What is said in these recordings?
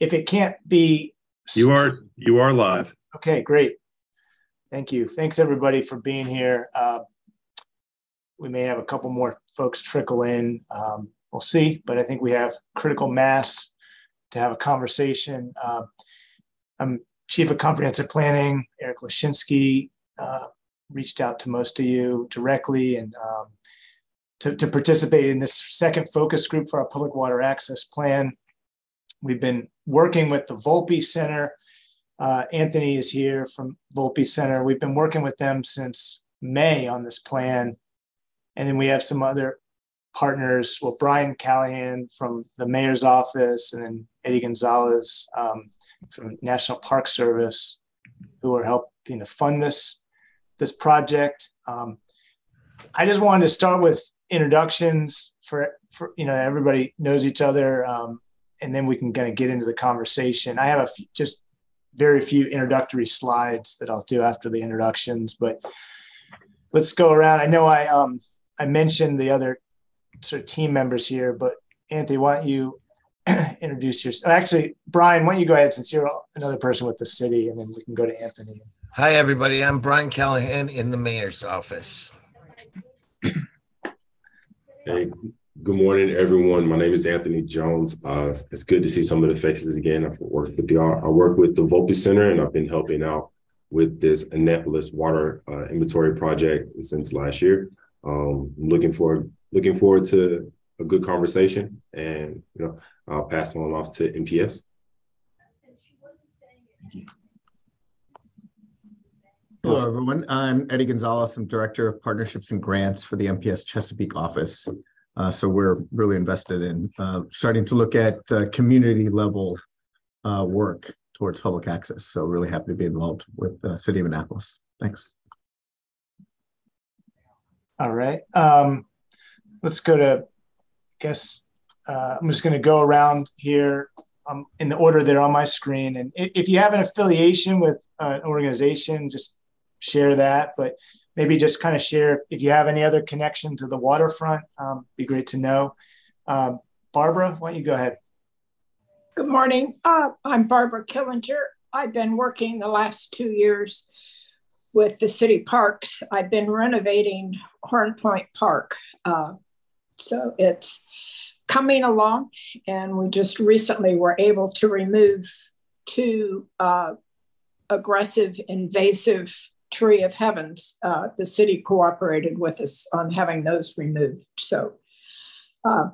if it can't be, You are you are live. okay, great. Thank you. Thanks everybody for being here. Uh, we may have a couple more folks trickle in. Um, we'll see, but I think we have critical mass to have a conversation. Uh, I'm Chief of Comprehensive Planning, Eric Leshinsky, uh, reached out to most of you directly and um, to, to participate in this second focus group for our public water access plan. We've been working with the Volpe Center. Uh, Anthony is here from Volpe Center. We've been working with them since May on this plan. And then we have some other partners. Well, Brian Callahan from the mayor's office and then Eddie Gonzalez um, from National Park Service who are helping to fund this this project. Um, I just wanted to start with introductions for, for you know everybody knows each other, um, and then we can kind of get into the conversation. I have a few, just very few introductory slides that I'll do after the introductions, but let's go around. I know I um, I mentioned the other sort of team members here, but Anthony, why don't you introduce yourself? Actually, Brian, why don't you go ahead since you're another person with the city, and then we can go to Anthony. Hi, everybody. I'm Brian Callahan in the mayor's office. Hey, good morning, everyone. My name is Anthony Jones. Uh, it's good to see some of the faces again. I've worked with the I work with the Volpe Center, and I've been helping out with this Annapolis water uh, inventory project since last year. Um, looking forward looking forward to a good conversation, and you know, I'll pass on off to NPS. Hello, everyone. I'm Eddie Gonzalez. I'm Director of Partnerships and Grants for the NPS Chesapeake office. Uh, so we're really invested in uh, starting to look at uh, community level uh, work towards public access. So really happy to be involved with the City of Annapolis. Thanks. All right. Um, let's go to, I guess, uh, I'm just going to go around here um, in the order that are on my screen. And if you have an affiliation with an organization, just share that, but maybe just kind of share if you have any other connection to the waterfront. Um, be great to know. Um, Barbara, why don't you go ahead? Good morning. Uh, I'm Barbara Killinger. I've been working the last two years with the city parks. I've been renovating Horn Point Park. Uh, so it's coming along, and we just recently were able to remove two uh, aggressive, invasive tree of heavens, uh, the city cooperated with us on having those removed. So uh,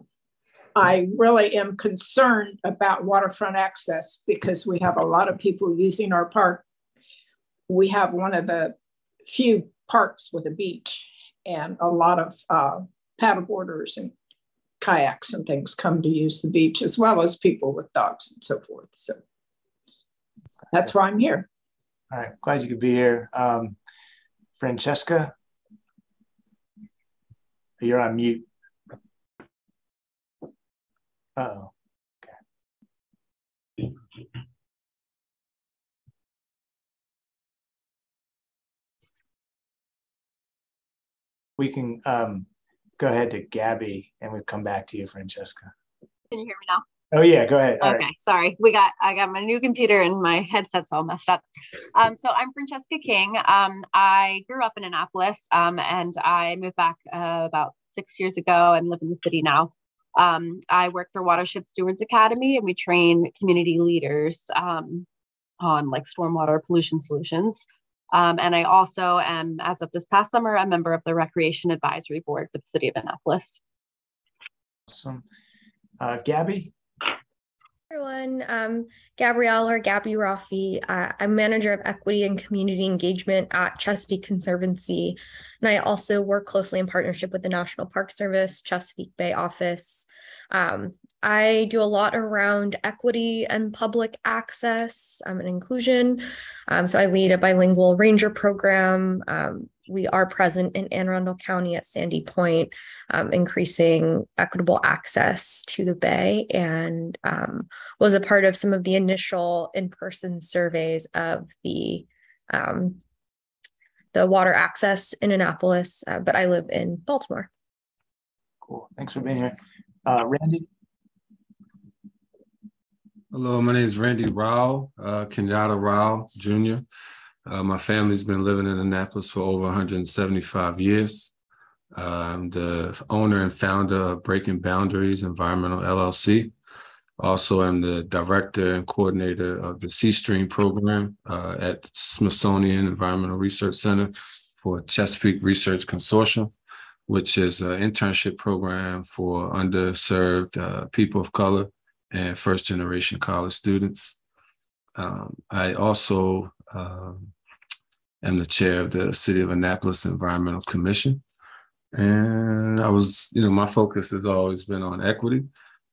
I really am concerned about waterfront access because we have a lot of people using our park. We have one of the few parks with a beach, and a lot of uh, paddleboarders and kayaks and things come to use the beach, as well as people with dogs and so forth. So that's why I'm here. All right, glad you could be here. Um, Francesca, you're on mute. Uh oh. Okay. We can um, go ahead to Gabby and we'll come back to you, Francesca. Can you hear me now? Oh yeah, go ahead. All okay, right. sorry. We got I got my new computer and my headset's all messed up. Um, so I'm Francesca King. Um, I grew up in Annapolis um, and I moved back uh, about six years ago and live in the city now. Um, I work for Watershed Stewards Academy and we train community leaders um, on like stormwater pollution solutions. Um, and I also am, as of this past summer, a member of the Recreation Advisory Board for the City of Annapolis. Awesome. Uh, Gabby? Everyone. Um, Gabrielle or Gabby Rafi. Uh, I'm manager of equity and community engagement at Chesapeake Conservancy. And I also work closely in partnership with the National Park Service, Chesapeake Bay office. Um, I do a lot around equity and public access um, and inclusion. Um, so I lead a bilingual ranger program. We are present in Anne Arundel County at Sandy Point, um, increasing equitable access to the Bay, and um, was a part of some of the initial in-person surveys of the um, the water access in Annapolis. Uh, but I live in Baltimore. Cool. Thanks for being here, uh, Randy. Hello, my name is Randy Rao, uh, Kenyatta Rao Jr. Uh, my family's been living in Annapolis for over 175 years. I'm the owner and founder of Breaking Boundaries Environmental LLC. Also, I'm the director and coordinator of the C Stream program uh, at Smithsonian Environmental Research Center for Chesapeake Research Consortium, which is an internship program for underserved uh, people of color and first generation college students. Um, I also um, am the chair of the City of Annapolis Environmental Commission. And I was, you know, my focus has always been on equity.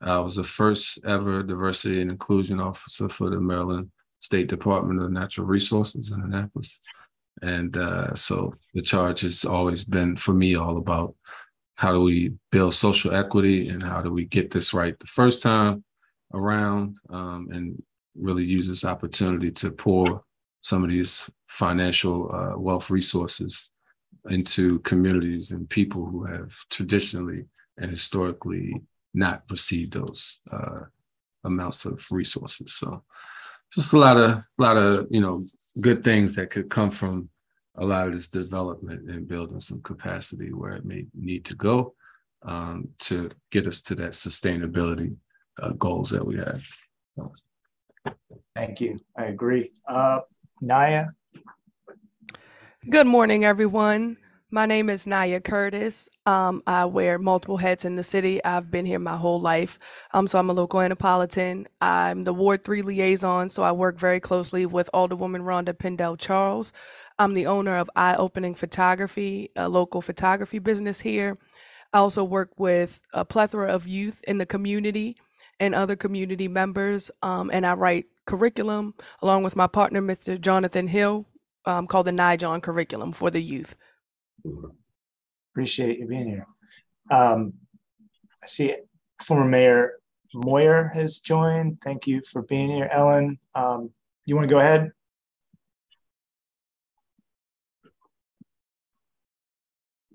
I was the first ever diversity and inclusion officer for the Maryland State Department of Natural Resources in Annapolis. And uh, so the charge has always been for me all about how do we build social equity and how do we get this right the first time around um, and really use this opportunity to pour some of these financial uh, wealth resources into communities and people who have traditionally and historically not received those uh, amounts of resources. So just a lot of a lot of you know good things that could come from a lot of this development and building some capacity where it may need to go um, to get us to that sustainability uh, goals that we have. Thank you. I agree. Uh, Naya. Good morning, everyone. My name is Naya Curtis. Um, I wear multiple hats in the city. I've been here my whole life. Um, so I'm a local Annapolitan. I'm the Ward 3 liaison, so I work very closely with Alderwoman Rhonda Pindell Charles. I'm the owner of Eye Opening Photography, a local photography business here. I also work with a plethora of youth in the community and other community members. Um, and I write curriculum along with my partner, Mr. Jonathan Hill, um, called the NIJON curriculum for the youth. Appreciate you being here. Um, I see former Mayor Moyer has joined. Thank you for being here. Ellen, um, you want to go ahead?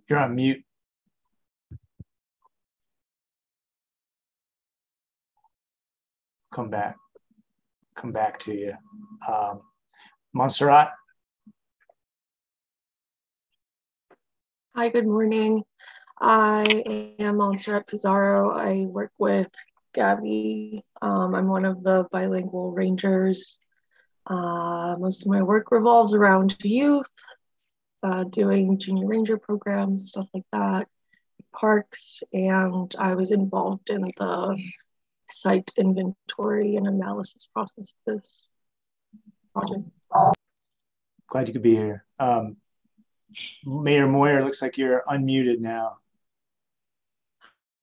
You're on mute. come back, come back to you. Um, Montserrat. Hi, good morning. I am Montserrat Pizarro. I work with Gabby. Um, I'm one of the bilingual rangers. Uh, most of my work revolves around youth, uh, doing junior ranger programs, stuff like that, parks, and I was involved in the site inventory and analysis process of this project. Glad you could be here. Um, Mayor Moyer, looks like you're unmuted now.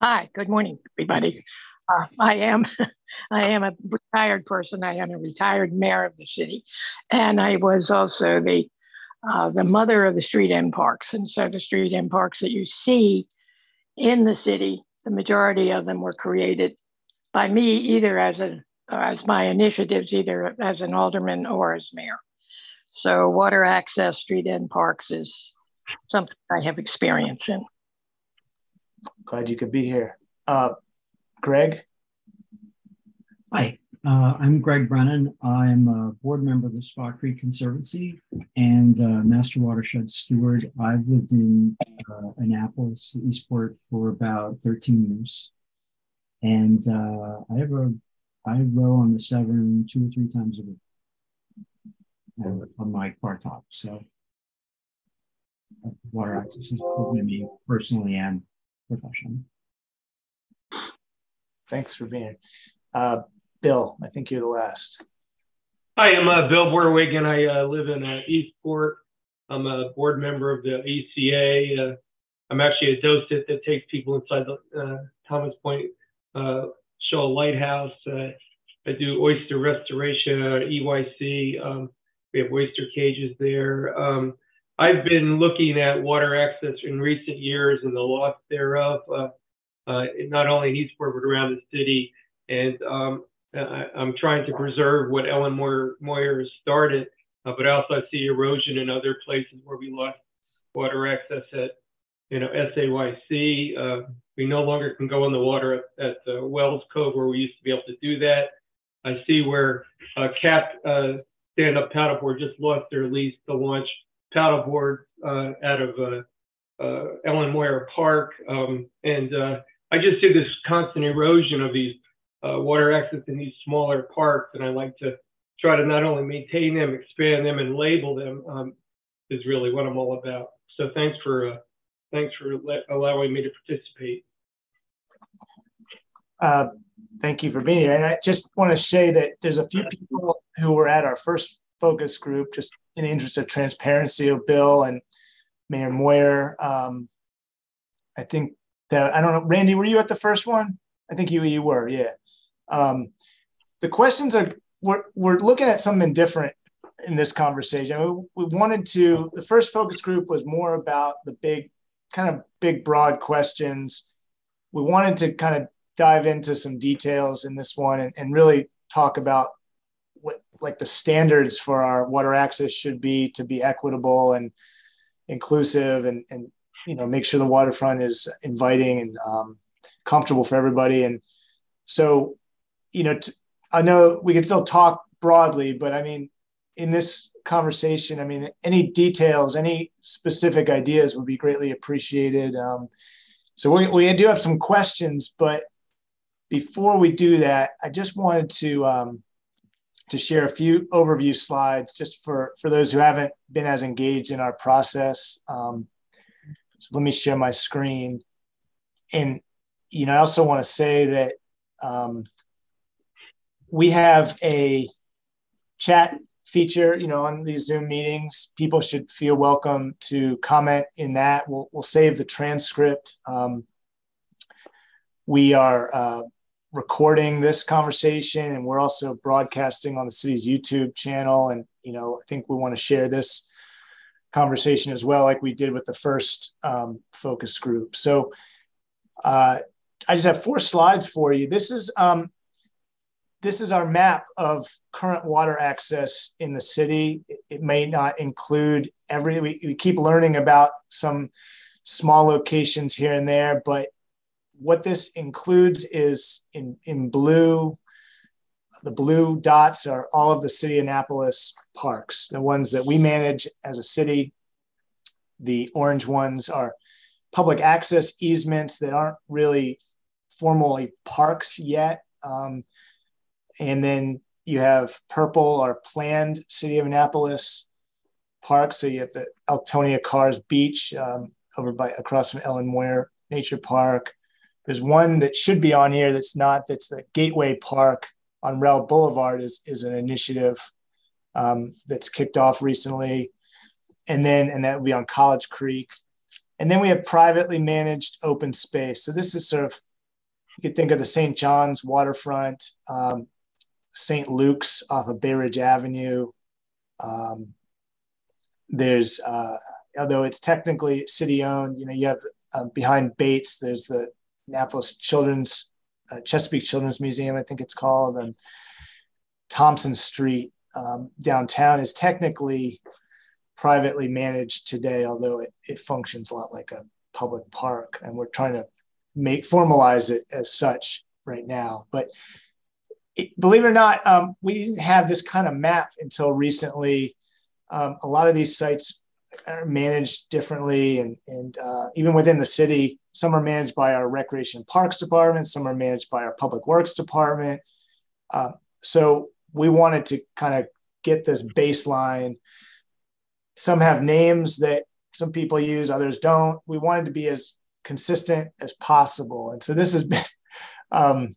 Hi, good morning, everybody. Uh, I am, I am a retired person. I am a retired mayor of the city, and I was also the uh, the mother of the street end parks. And so the street end parks that you see in the city, the majority of them were created by me either as a as my initiatives, either as an alderman or as mayor. So water access, street end parks is something I have experience in. Glad you could be here. Uh, Greg? Hi, uh, I'm Greg Brennan. I'm a board member of the Spa Creek Conservancy and uh, Master Watershed Steward. I've lived in uh, Annapolis, Eastport for about 13 years. And uh, I have a I row on the Severn two or three times a week on my car top. So water access is important to me personally and professionally. Thanks for being here. Uh, Bill, I think you're the last. Hi, I'm uh, Bill Borwig, and I uh, live in uh, Eastport. I'm a board member of the ECA. Uh, I'm actually a docent that takes people inside the uh, Thomas Point uh, Shoal Lighthouse. Uh, I do oyster restoration at EYC. Um, we have oyster cages there. Um, I've been looking at water access in recent years and the loss thereof, uh, uh, not only in Eastport, but around the city. And um, I, am trying to preserve what Ellen Moyer, Moyer started, uh, but also I see erosion in other places where we lost water access at, you know, SAYC. We no longer can go in the water at, uh, Wells Cove where we used to be able to do that. I see where uh, Cap uh, Stand Up Paddleboard just lost their lease to launch paddleboard uh, out of uh, uh, Ellen Moyer Park. Um, and I just see this constant erosion of these water access in these smaller parks. And I like to try to not only maintain them, expand them, and label them um, is really what I'm all about. So thanks for thanks for allowing me to participate. Uh, thank you for being here. And I just want to say that there's a few people who were at our first focus group, just in the interest of transparency of Bill and Mayor Moyer. Um, I think that, I don't know, Randy, were you at the first one? I think you, you were, yeah. Um, the questions are, we're, we're looking at something different in this conversation. We, we wanted to, the first focus group was more about the big, kind of big, broad questions. We wanted to kind of dive into some details in this one and, and really talk about what like the standards for our water access should be to be equitable and inclusive and, and you know make sure the waterfront is inviting and um, comfortable for everybody. And so you know t- I know we can still talk broadly but i mean in this conversation i mean any details any specific ideas would be greatly appreciated. Um, so we, we do have some questions but before we do that, I just wanted to um, to share a few overview slides just for for those who haven't been as engaged in our process. Um, so let me share my screen, and you know I also want to say that um, we have a chat feature you know on these zoom meetings. People should feel welcome to comment in that. We'll, we'll save the transcript. Um, we are uh, recording this conversation and we're also broadcasting on the city's YouTube channel. And, you know, I think we want to share this conversation as well, like we did with the first um, focus group. So uh, I just have four slides for you. This is um, this is our map of current water access in the city. It, may not include every, we, we keep learning about some small locations here and there, but what this includes is in, in blue, the blue dots are all of the city of Annapolis parks, the ones that we manage as a city. The orange ones are public access easements that aren't really formally parks yet. Um, and then you have purple or planned city of Annapolis parks. So you have the Elktonia Carr's Beach um, over by across from Ellen Moyer Nature Park. There's one that should be on here that's not. That's the Gateway Park on Rowe Boulevard is is an initiative um, that's kicked off recently, and then and that would be on College Creek, and then we have privately managed open space. So this is sort of you could think of the St. John's waterfront, um, St. Luke's off of Bay Ridge Avenue. Um, there's uh, although it's technically city owned, you know, you have uh, behind Bates. There's the Annapolis Children's uh, Chesapeake Children's Museum, I think it's called, and Thompson Street um, downtown is technically privately managed today, although it, it functions a lot like a public park, and we're trying to make formalize it as such right now. But it, believe it or not, um, we didn't have this kind of map until recently. Um, a lot of these sites are managed differently, and and uh, even within the city, some are managed by our Recreation Parks Department, some are managed by our Public Works Department. Uh, so we wanted to kind of get this baseline. Some have names that some people use, others don't. We wanted to be as consistent as possible. And so this has been, um,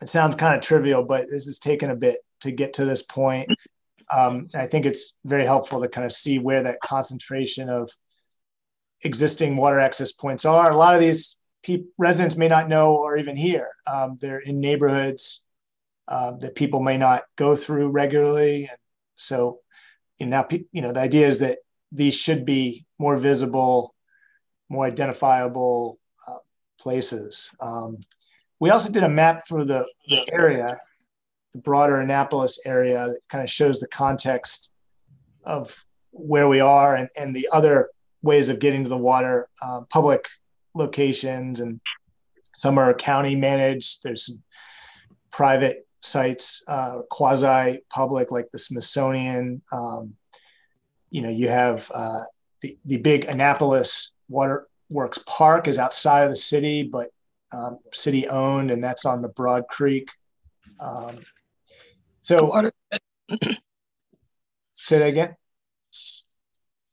it sounds kind of trivial, but this has taken a bit to get to this point. Um, I think it's very helpful to kind of see where that concentration of existing water access points are. A lot of these pe- residents may not know or even hear. Um, they're in neighborhoods uh, that people may not go through regularly. And so, you know, now, you know, the idea is that these should be more visible, more identifiable uh, places. Um, we also did a map for the, the area, the broader Annapolis area that kind of shows the context of where we are and, and the other ways of getting to the water, uh, public locations, and some are county managed. There's some private sites, uh, quasi-public like the Smithsonian. Um, you know, you have uh, the the big Annapolis Waterworks Park is outside of the city, but um, city owned, and that's on the Broad Creek. Um, so, say that again.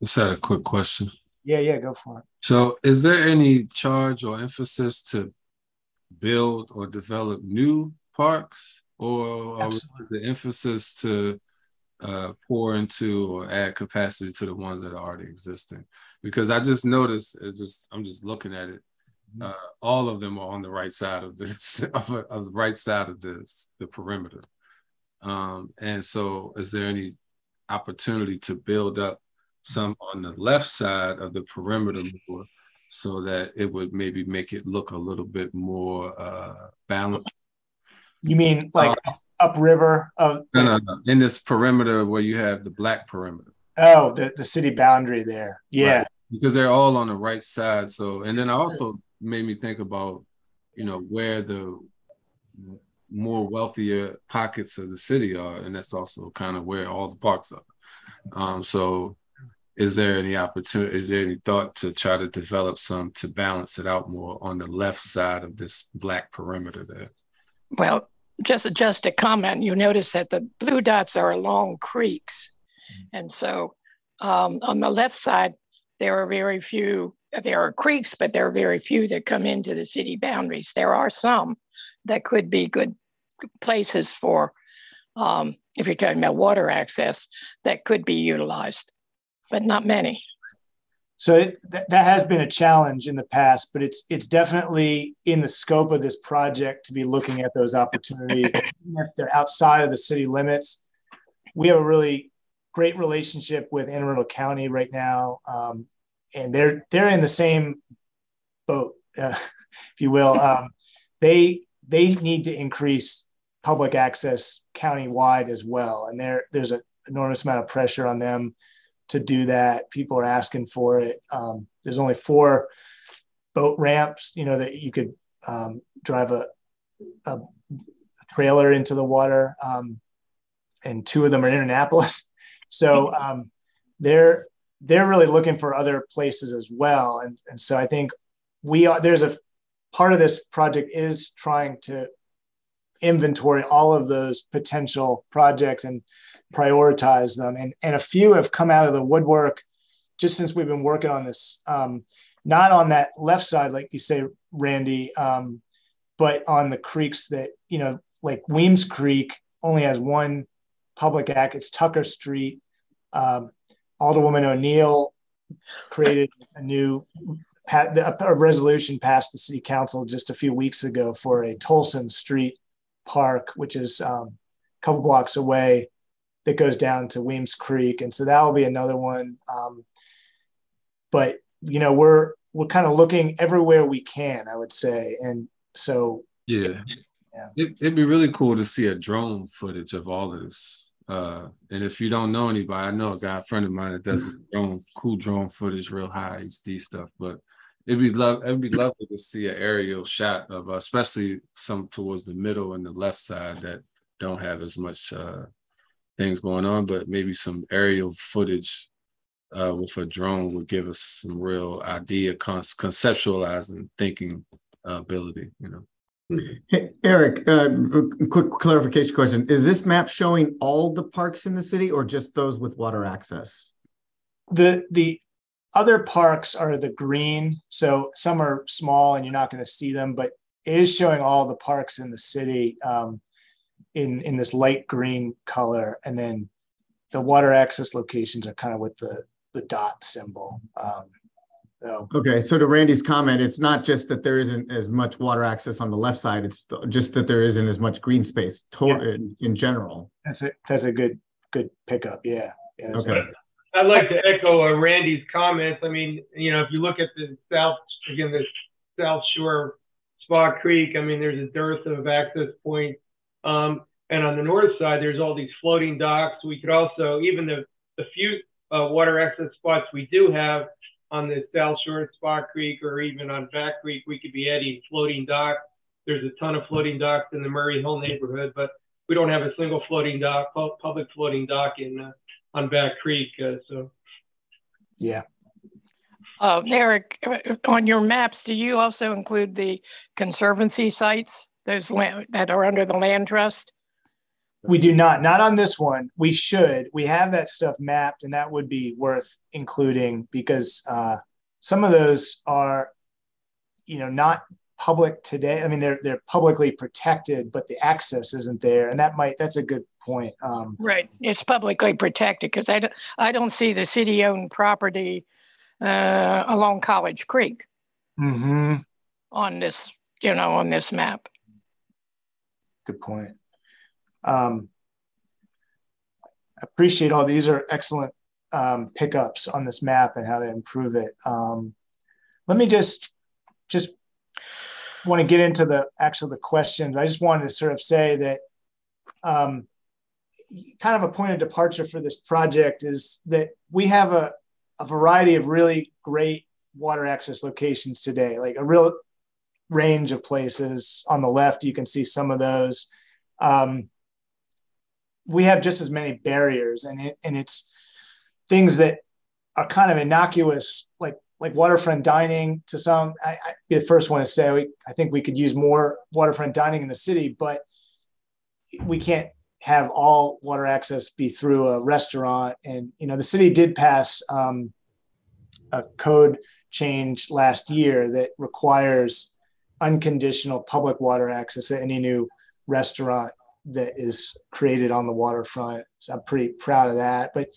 Just had a quick question. Yeah, yeah, go for it. So, is there any charge or emphasis to build or develop new parks, or is the emphasis to uh, pour into or add capacity to the ones that are already existing? Because I just noticed, it's just I'm just looking at it. Mm-hmm. Uh, all of them are on the right side of this, of, of the right side of this, the perimeter. Um, and so, is there any opportunity to build up some on the left side of the perimeter more so that it would maybe make it look a little bit more uh, balanced. You mean like uh, upriver of no, no, no, in this perimeter where you have the black perimeter. Oh, the, the city boundary there. Yeah. Right. Because they're all on the right side. So and then I also made me think about, you know, where the more wealthier pockets of the city are, and that's also kind of where all the parks are. Um, so is there any opportunity is there any thought to try to develop some to balance it out more on the left side of this black perimeter there? Well just just a comment. You notice that the blue dots are along creeks. And so um, on the left side there are very few there are creeks but there are very few that come into the city boundaries. There are some that could be good places for um, if you're talking about water access that could be utilized but not many. So it, th- that has been a challenge in the past, but it's it's definitely in the scope of this project to be looking at those opportunities if they're outside of the city limits. We have a really great relationship with Anne Arundel County right now, um, and they're they're in the same boat, uh, if you will. Um, they they need to increase public access countywide as well, and there there's an enormous amount of pressure on them to do that. People are asking for it. Um, there's only four boat ramps, you know, that you could um, drive a, a, trailer into the water, um, and two of them are in Annapolis. So um, they're they're really looking for other places as well, and and so I think we are. There's a part of this project is trying to inventory all of those potential projects and prioritize them. And, and a few have come out of the woodwork just since we've been working on this. Um, not on that left side, like you say, Randy, um, but on the creeks that, you know, like Weems Creek only has one public act, it's Tucker Street. Um, Alderwoman O'Neill created a new a resolution passed the city council just a few weeks ago for a Tolson Street park, which is um, a couple blocks away that goes down to Weems Creek, and so that will be another one. Um, but you know, we're we're kind of looking everywhere we can, I would say, and so yeah, yeah. It, would be really cool to see a drone footage of all of this. Uh, and if you don't know anybody, I know a guy, a friend of mine that does this drone, cool drone footage, real high HD stuff. But it'd be love, it'd be lovely to see an aerial shot of, uh, especially some towards the middle and the left side that don't have as much uh, things going on, but maybe some aerial footage uh, with a drone would give us some real idea, con- conceptualizing thinking uh, ability, you know. Hey, Eric, uh, quick clarification question. Is this map showing all the parks in the city or just those with water access? The the other parks are the green. So some are small and you're not going to see them, but it is showing all the parks in the city. Um, in in this light green color, and then the water access locations are kind of with the the dot symbol. Um, so. Okay, so to Randy's comment, it's not just that there isn't as much water access on the left side; it's just that there isn't as much green space to- yeah. in, in, general. That's a that's a good good pickup. Yeah. yeah okay. I'd like to echo uh, Randy's comments. I mean, you know, if you look at the south again, the South Shore, Spa Creek. I mean, there's a dearth of access points um, and on the north side, there's all these floating docks. We could also, even the, the few uh, water access spots we do have on the South Shore of Spa Creek or even on Back Creek, we could be adding floating docks. There's a ton of floating docks in the Murray Hill neighborhood, but we don't have a single floating dock, public floating dock in uh, on Back Creek. Uh, so, yeah. Uh, Eric, on your maps, do you also include the conservancy sites, those land, that are under the land trust? We do not, not on this one. We should. We have that stuff mapped, and that would be worth including because uh, some of those are, you know, not public today. I mean, they're they're publicly protected, but the access isn't there, and that might that's a good point. Um, right, it's publicly protected because I don't I don't see the city owned property uh, along College Creek mm-hmm. on this, you know, on this map. Good point. Um, appreciate all these are excellent um, pickups on this map and how to improve it. Um, let me just just want to get into the actual the questions. I just wanted to sort of say that um, kind of a point of departure for this project is that we have a, a variety of really great water access locations today, like a real range of places. On the left, you can see some of those. Um, we have just as many barriers and it, and it's things that are kind of innocuous like like waterfront dining to some I, I be the first one to say we, I think we could use more waterfront dining in the city but we can't have all water access be through a restaurant and you know the city did pass um, a code change last year that requires unconditional public water access at any new restaurant that is created on the waterfront. So I'm pretty proud of that. But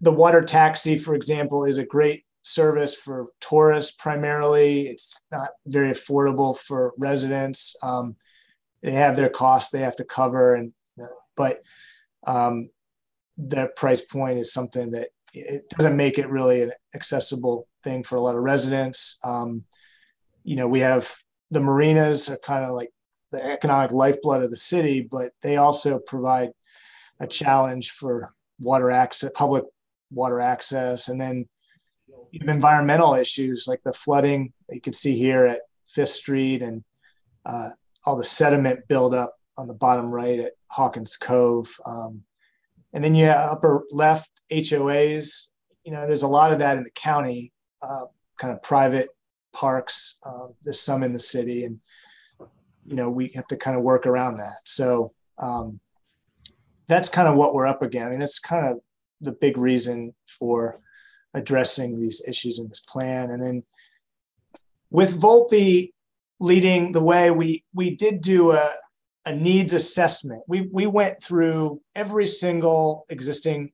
the water taxi, for example, is a great service for tourists primarily. It's not very affordable for residents. Um, they have their costs they have to cover, and but um, their price point is something that it doesn't make it really an accessible thing for a lot of residents. Um, you know, we have the marinas are kind of like the economic lifeblood of the city, but they also provide a challenge for water access, public water access, and then environmental issues like the flooding that you can see here at Fifth Street and uh, all the sediment buildup on the bottom right at Hawkins Cove. Um, and then you have upper left HOAs. You know, there's a lot of that in the county, uh, kind of private parks. Uh, there's some in the city, and you know we have to kind of work around that. So um, that's kind of what we're up against i mean that's kind of the big reason for addressing these issues in this plan. And then with volpe leading the way we we did do a, a needs assessment. We we went through every single existing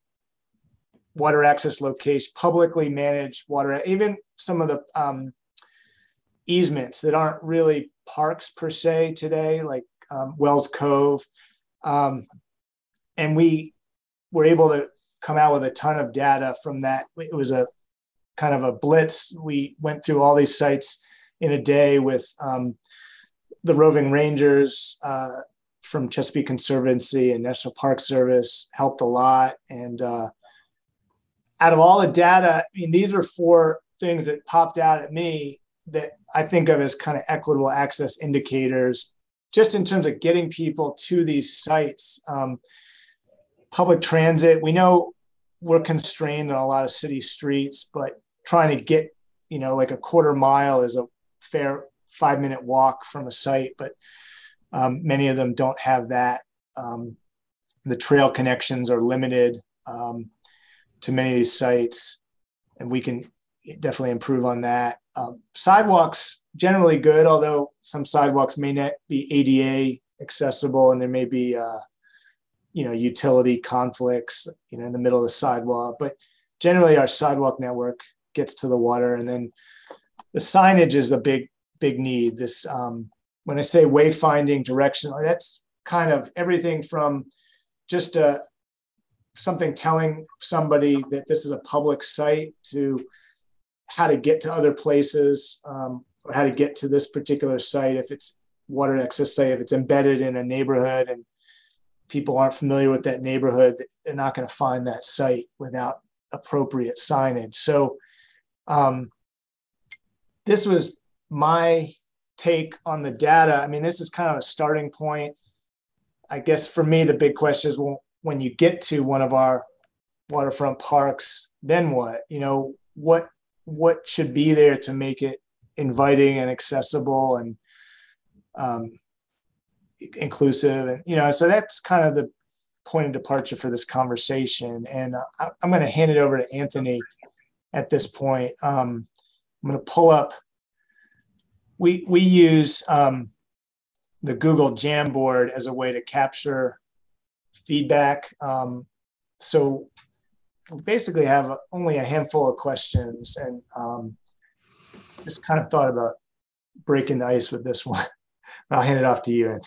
water access location publicly managed water even some of the um, easements that aren't really parks per se today, like um, Wells Cove. Um, and we were able to come out with a ton of data from that. It was a kind of a blitz. We went through all these sites in a day with um, the roving rangers uh, from Chesapeake Conservancy and National Park Service helped a lot. And uh, out of all the data, I mean, these were four things that popped out at me that I think of as kind of equitable access indicators, just in terms of getting people to these sites. Um, public transit, we know we're constrained on a lot of city streets, but trying to get, you know, like a quarter mile is a fair five minute walk from a site, but um, many of them don't have that. Um, the trail connections are limited um, to many of these sites, and we can definitely improve on that. Um, sidewalks generally good, although some sidewalks may not be ADA accessible, and there may be uh, you know utility conflicts you know in the middle of the sidewalk. But generally, our sidewalk network gets to the water, and then the signage is a big big need. This um, when I say wayfinding direction, that's kind of everything from just a uh, something telling somebody that this is a public site to how to get to other places um, or how to get to this particular site if it's water access say if it's embedded in a neighborhood and people aren't familiar with that neighborhood they're not going to find that site without appropriate signage. So um, this was my take on the data. I mean this is kind of a starting point. I guess for me, the big question is when, when you get to one of our waterfront parks, then what? You know, what what should be there to make it inviting and accessible and um, inclusive and you know so that's kind of the point of departure for this conversation. And I, am going to hand it over to anthony at this point. Um, i'm going to pull up we we use um, the google jamboard as a way to capture feedback. Um, so basically have only a handful of questions and um, just kind of thought about breaking the ice with this one. I'll hand it off to you.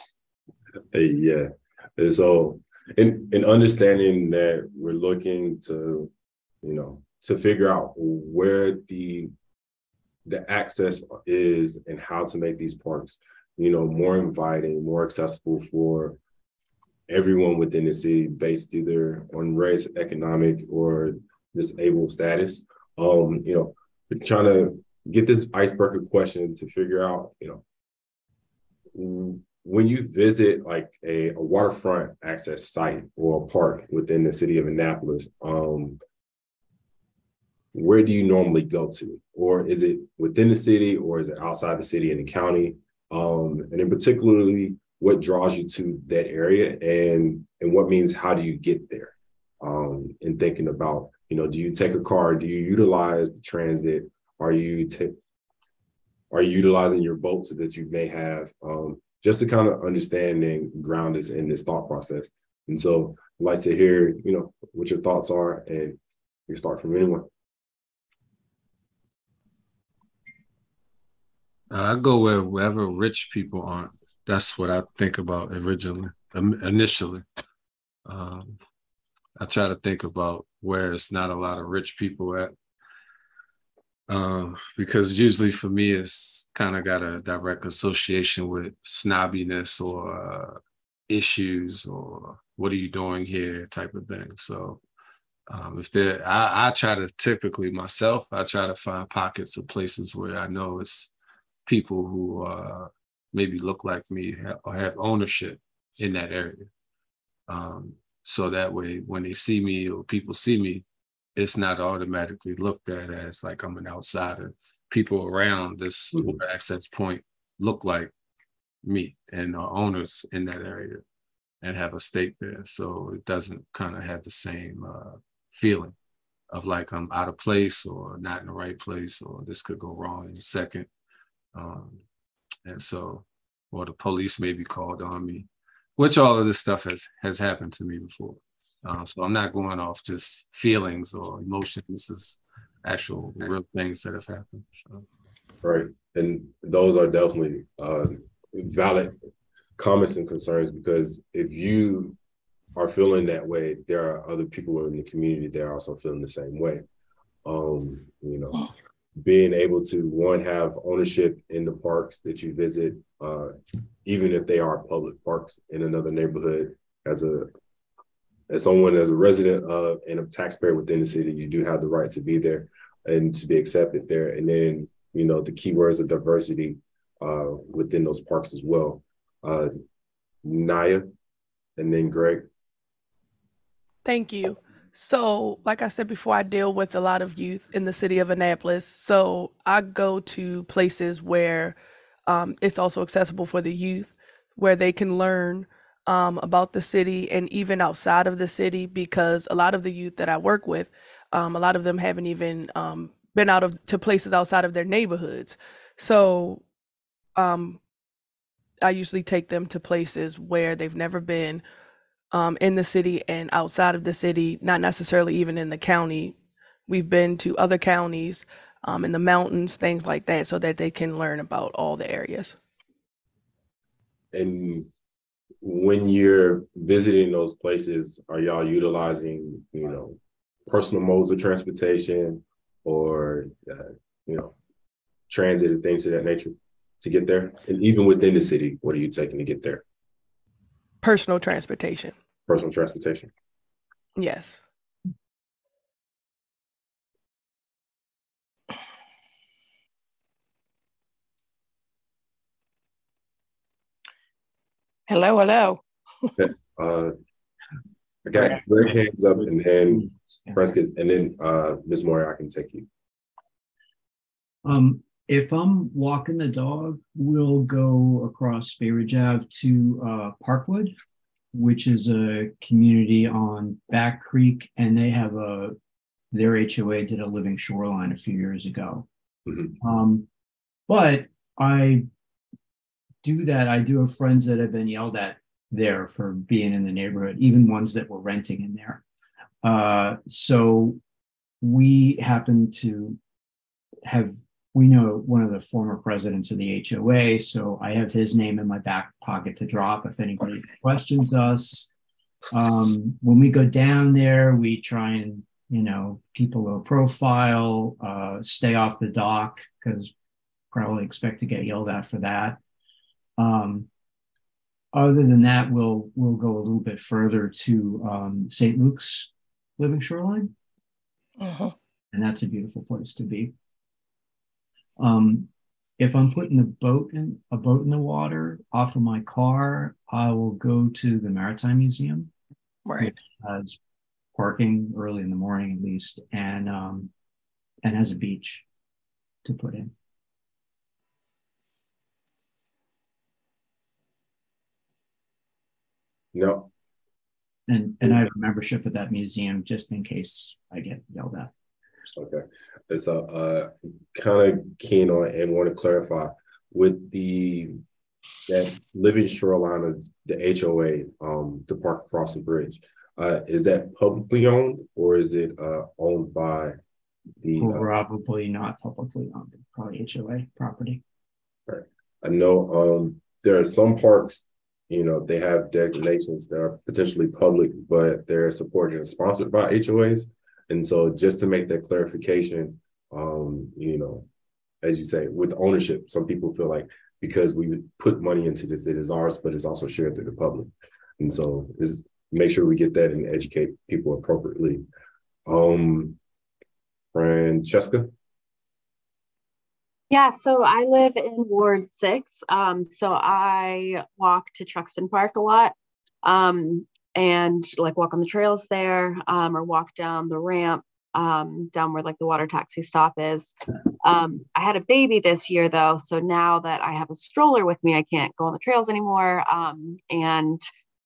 Hey, yeah. And so in in understanding that we're looking to, you know, to figure out where the the access is and how to make these parks, you know, more inviting, more accessible for everyone within the city based either on race, economic, or disabled status. Um, you know, trying to get this icebreaker question to figure out, you know, when you visit like a, a waterfront access site or a park within the city of Annapolis, um, where do you normally go to? Or is it within the city or is it outside the city in the county? Um, and in particularly, what draws you to that area and and what means how do you get there? Um, and thinking about, you know, do you take a car? Do you utilize the transit? Are you t- are you utilizing your boat so that you may have um, just to kind of understand and ground us in this thought process. And so I'd like to hear, you know, what your thoughts are and you start from anyone. Uh, I go where wherever rich people aren't. That's what I think about originally, initially. Um, I try to think about where it's not a lot of rich people at um, because usually for me it's kind of got a direct association with snobbiness or uh, issues or what are you doing here type of thing so um, if there I, I try to typically myself i try to find pockets of places where i know it's people who uh, maybe look like me or have ownership in that area um, so that way when they see me or people see me it's not automatically looked at as like I'm an outsider. People around this mm-hmm. access point look like me and are owners in that area and have a stake there. So it doesn't kind of have the same uh, feeling of like I'm out of place or not in the right place or this could go wrong in a second. Um, and so, or the police may be called on me, which all of this stuff has has happened to me before. Um, so I'm not going off just feelings or emotions. This is actual real things that have happened. So. Right. And those are definitely uh, valid comments and concerns because if you are feeling that way, there are other people in the community that are also feeling the same way. Um, you know, being able to one have ownership in the parks that you visit, uh, even if they are public parks in another neighborhood, as a as someone as a resident of and a taxpayer within the city, you do have the right to be there and to be accepted there. And then, you know, the keywords of diversity uh, within those parks as well. Uh, Naya, and then Greg. Thank you. So, like I said before, I deal with a lot of youth in the city of Annapolis. So, I go to places where um, it's also accessible for the youth, where they can learn um, about the city and even outside of the city because a lot of the youth that I work with, um, a lot of them haven't even um, been out of to places outside of their neighborhoods. So um, I usually take them to places where they've never been um, in the city and outside of the city, not necessarily even in the county. We've been to other counties um, in the mountains, things like that, so that they can learn about all the areas. And when you're visiting those places, are y'all utilizing, you know, personal modes of transportation or, uh, you know, transit and things of that nature to get there? And even within the city, what are you taking to get there? Personal transportation. Personal transportation. Yes. Hello, hello. uh, I got Greg hands up and then Prescott and then uh, Ms. Moyer, I can take you. Um, if I'm walking the dog, we'll go across Bay Ridge Ave to uh, Parkwood, which is a community on Back Creek, and they have a their HOA did a living shoreline a few years ago. Mm-hmm. Um, but I do that. I do have friends that have been yelled at there for being in the neighborhood, even ones that were renting in there. Uh, so we happen to have we know one of the former presidents of the HOA, so I have his name in my back pocket to drop if anybody questions us. Um, when we go down there, we try and you know keep a low profile, uh, stay off the dock because probably expect to get yelled at for that. Um, other than that, we'll we'll go a little bit further to um, St. Luke's living shoreline, uh-huh. and that's a beautiful place to be. Um, if I'm putting a boat in a boat in the water off of my car, I will go to the Maritime Museum, right? Has parking early in the morning at least, and um, and has a beach to put in. No. And and I have a membership at that museum just in case I get yelled at. Okay. So uh kind of keen on and want to clarify with the that living shoreline of the HOA, um, the park across the bridge. Uh, is that publicly owned or is it uh, owned by the uh, probably not publicly owned, probably HOA property. Right. I know um, there are some parks you know, they have designations that are potentially public, but they're supported and sponsored by HOAs. And so just to make that clarification, um, you know, as you say, with ownership, some people feel like because we put money into this, it is ours, but it's also shared to the public. And so is make sure we get that and educate people appropriately. Um, Francesca? Yeah, so I live in Ward Six. Um, so I walk to Truxtun Park a lot, um, and like walk on the trails there, um, or walk down the ramp um, down where like the water taxi stop is. Um, I had a baby this year though, so now that I have a stroller with me, I can't go on the trails anymore. Um, and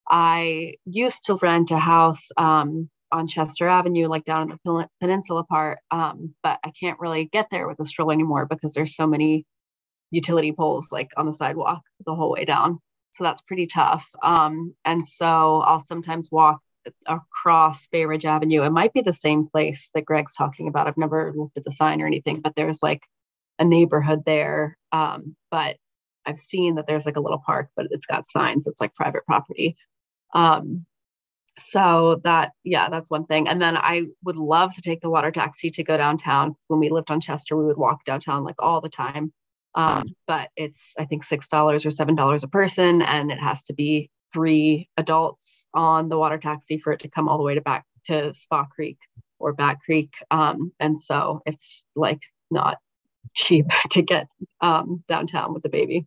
I used to rent a house um, on Chester Avenue, like down in the peninsula part. Um, but I can't really get there with the stroller anymore because there's so many utility poles like on the sidewalk the whole way down. So that's pretty tough. Um, and so I'll sometimes walk across Bay Ridge Avenue. It might be the same place that Greg's talking about. I've never looked at the sign or anything, but there's like a neighborhood there. Um, but I've seen that there's like a little park, but it's got signs. It's like private property. Um, so that yeah that's one thing and then i would love to take the water taxi to go downtown when we lived on chester we would walk downtown like all the time um, but it's i think six dollars or seven dollars a person and it has to be three adults on the water taxi for it to come all the way to back to spa creek or back creek um, and so it's like not cheap to get um, downtown with the baby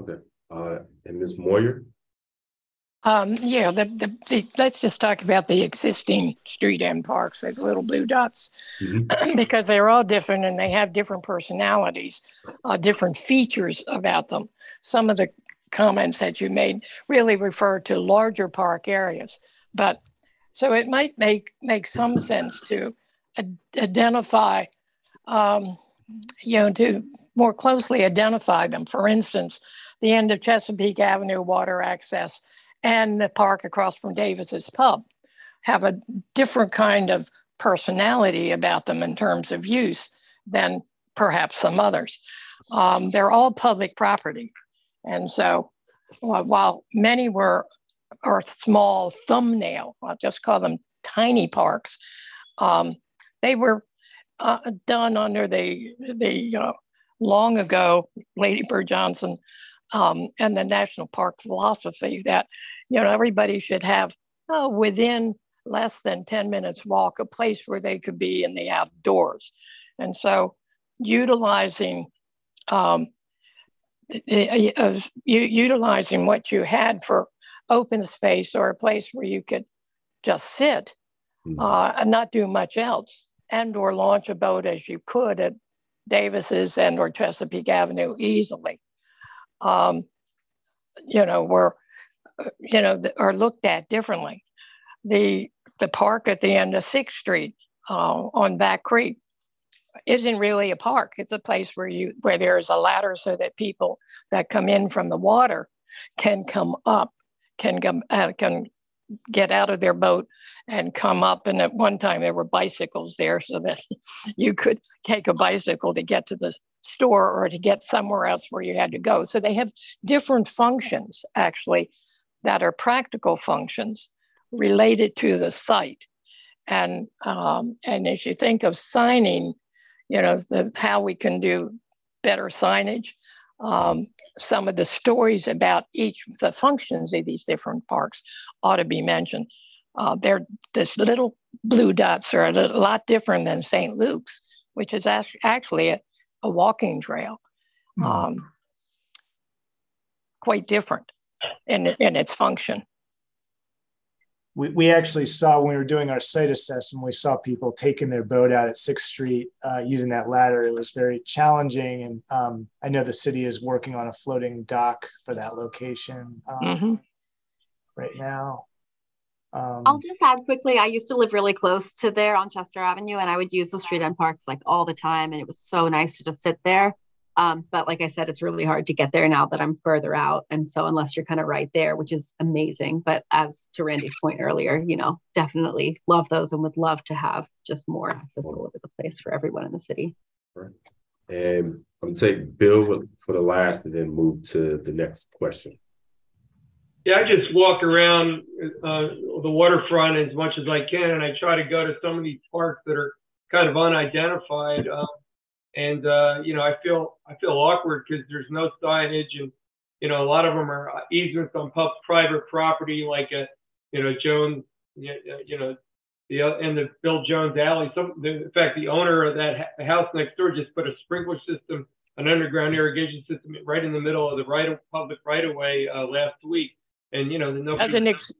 Okay. Uh, and Ms. Moyer? Um, yeah, the, the, the, let's just talk about the existing street end parks, those little blue dots, mm-hmm. because they're all different and they have different personalities, uh, different features about them. Some of the comments that you made really refer to larger park areas, but so it might make make some sense to ad- identify, um, you know, to more closely identify them. For instance, the end of Chesapeake Avenue water access and the park across from Davis's pub have a different kind of personality about them in terms of use than perhaps some others. Um, they're all public property. And so while many were are small thumbnail, I'll just call them tiny parks, um, they were uh, done under the, the uh, long ago Lady Bird Johnson um, and the national park philosophy that you know everybody should have uh, within less than 10 minutes walk a place where they could be in the outdoors and so utilizing um, of utilizing what you had for open space or a place where you could just sit mm-hmm. uh, and not do much else and or launch a boat as you could at Davis's and or Chesapeake Avenue easily. Um, you know, were, you know, are looked at differently. The, the park at the end of 6th Street uh, on Back Creek isn't really a park. It's a place where you where there is a ladder so that people that come in from the water can come up, can come uh, can get out of their boat and come up. And at one time there were bicycles there so that you could take a bicycle to get to the store or to get somewhere else where you had to go. So they have different functions actually that are practical functions related to the site. And um, and as you think of signing, you know, the, how we can do better signage, um, some of the stories about each of the functions of these different parks ought to be mentioned. Uh, they're this little blue dots are a lot different than St. Luke's, which is actually a, a walking trail. Mm. Um, quite different in, in its function we, we actually saw when we were doing our site assessment, we saw people taking their boat out at Sixth Street uh, using that ladder. It was very challenging, and um, I know the city is working on a floating dock for that location um, mm-hmm. right now. Um, I'll just add quickly. I used to live really close to there on Chester Avenue, and I would use the street end parks like all the time, and it was so nice to just sit there. Um, but like I said, it's really hard to get there now that I'm further out. And so unless you're kind of right there, which is amazing. But as to Randy's point earlier, you know, definitely love those and would love to have just more access all over the place for everyone in the city. Right. And I'm gonna take Bill for the last and then move to the next question. Yeah, I just walk around uh, the waterfront as much as I can, and I try to go to some of these parks that are kind of unidentified. Um, and uh, you know I feel I feel awkward because there's no signage, and you know a lot of them are easements on pub, private property, like a you know Jones, you know the and the Bill Jones Alley. Some in fact the owner of that house next door just put a sprinkler system, an underground irrigation system right in the middle of the right of public right of way uh, last week, and you know no doesn't ex-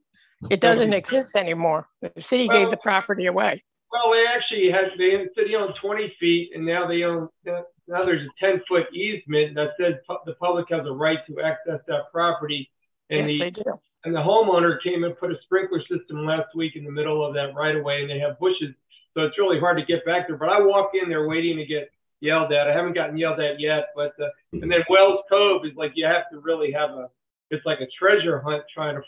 it doesn't exist anymore. The city well, gave the property away. Well, they actually had they city owned 20 feet, and now they own now there's a 10 foot easement that says the public has a right to access that property. And yes, the, they do. And the homeowner came and put a sprinkler system last week in the middle of that right away, and they have bushes, so it's really hard to get back there. But I walk in there waiting to get yelled at. I haven't gotten yelled at yet, but uh, and then Wells Cove is like you have to really have a it's like a treasure hunt trying to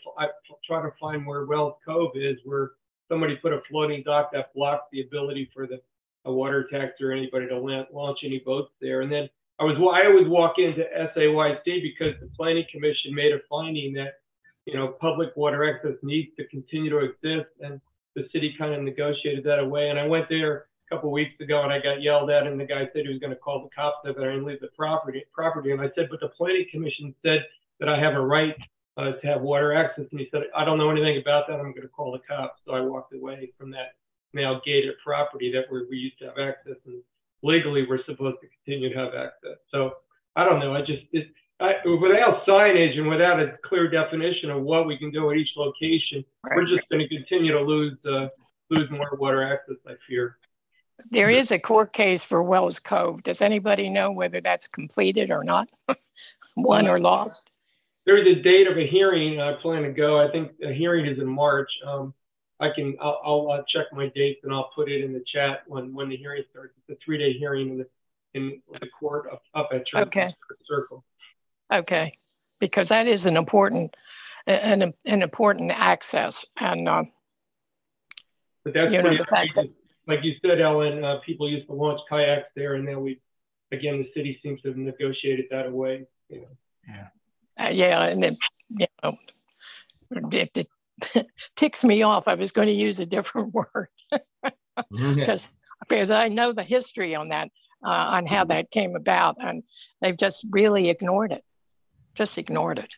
try to find where Wells Cove is, where somebody put a floating dock that blocks the ability for the a water taxi or anybody to launch any boats there. And then I was I always walk into SAYC because the Planning Commission made a finding that you know public water access needs to continue to exist, and the city kind of negotiated that away. And I went there a couple weeks ago and I got yelled at, and the guy said he was going to call the cops if I didn't leave the property. Property, and I said, but the Planning Commission said that I have a right uh, to have water access. And he said, I don't know anything about that. I'm going to call the cops. So I walked away from that now gated property that we, we used to have access and legally we're supposed to continue to have access. So I don't know. I just, it, I, without signage and without a clear definition of what we can do at each location, right. we're just going to continue to lose, uh, lose more water access, I fear. There is a court case for Wells Cove. Does anybody know whether that's completed or not? Won or lost? There's a date of a hearing. I plan to go. I think the hearing is in March. Um, I can I'll, I'll uh, check my dates and I'll put it in the chat when when the hearing starts. It's a three day hearing in the in the court up, up at Church okay. Circle. Okay, because that is an important an an important access and. Uh, but that's you know, the fact that, like you said, Ellen. Uh, people used to launch kayaks there, and now we, again, the city seems to have negotiated that away. You know. Yeah. Uh, yeah, and it, you know, it, it ticks me off. I was going to use a different word because because I know the history on that, uh, on how that came about, and they've just really ignored it, just ignored it.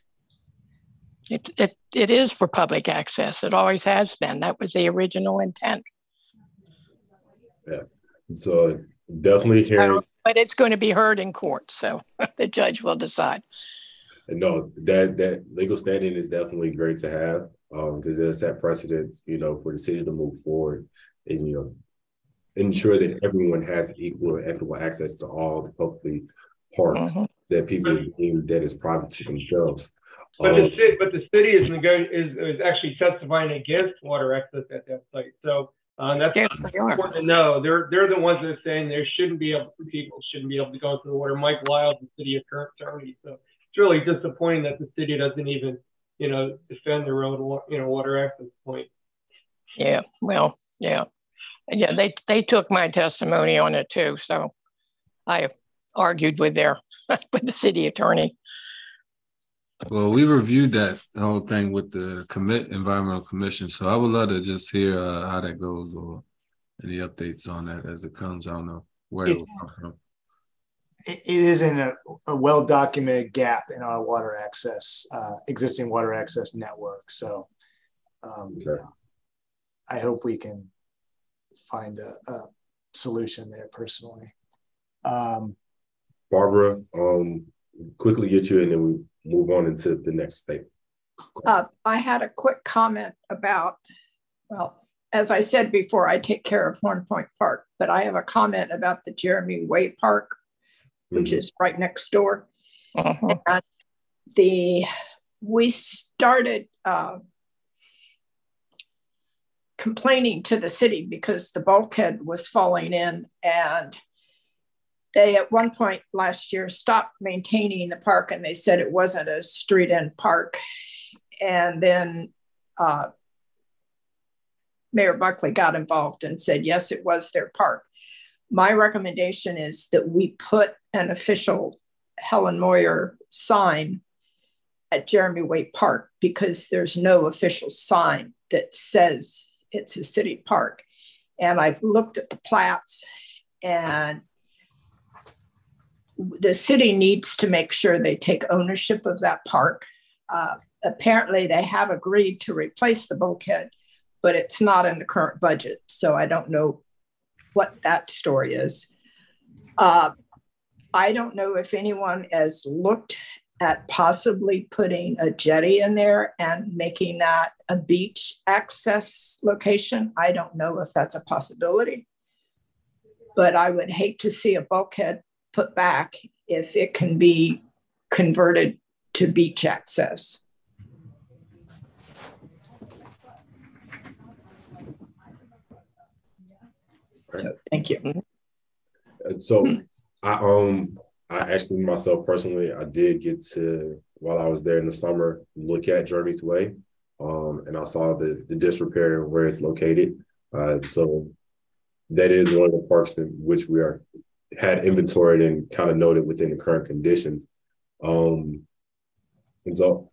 It it it is for public access. It always has been. That was the original intent. Yeah. So definitely hearing but it's going to be heard in court, so the judge will decide. No, that that legal standing is definitely great to have because um, it set precedents, you know, for the city to move forward and you know ensure that everyone has equal and equitable access to all the publicly parks mm-hmm. that people deem that is private to themselves. But um, the city, but the city is, nego- is is actually testifying against water access at that site. So um, that's yes, important to know. They're they're the ones that are saying there shouldn't be able people shouldn't be able to go into the water. Mike Lyle, the city of attorney. So it's really disappointing that the city doesn't even you know defend their own you know water access point. Yeah. Well. Yeah. Yeah. They they took my testimony on it too. So I argued with their with the city attorney. Well, we reviewed that whole thing with the commit environmental commission, so I would love to just hear uh, how that goes or any updates on that as it comes. I don't know where it, it will come from. It is in a, a, well documented gap in our water access, uh, existing water access network. So, um, okay. I hope we can find a, a solution there personally. Um, Barbara, um, quickly get you and then we move on into the next statement. Uh, I had a quick comment about, well, as I said before, I take care of Horn Point Park, but I have a comment about the Jeremy Way Park, which mm-hmm. is right next door. Uh-huh. And the we started uh, complaining to the city because the bulkhead was falling in and they at one point last year stopped maintaining the park and they said it wasn't a street end park. And then uh, Mayor Buckley got involved and said, yes, it was their park. My recommendation is that we put an official Ellen Moyer sign at Jeremy Way Park because there's no official sign that says it's a city park. And I've looked at the plats and the city needs to make sure they take ownership of that park. Uh, apparently, they have agreed to replace the bulkhead, but it's not in the current budget. So I don't know what that story is. Uh, I don't know if anyone has looked at possibly putting a jetty in there and making that a beach access location. I don't know if that's a possibility, but I would hate to see a bulkhead put back if it can be converted to beach access. So thank you. And so I um I actually myself personally I did get to while I was there in the summer look at Jeremy's Way. Um and I saw the the disrepair and where it's located. Uh so that is one of the parks in which we are had inventoried and kind of noted within the current conditions. Um, and so,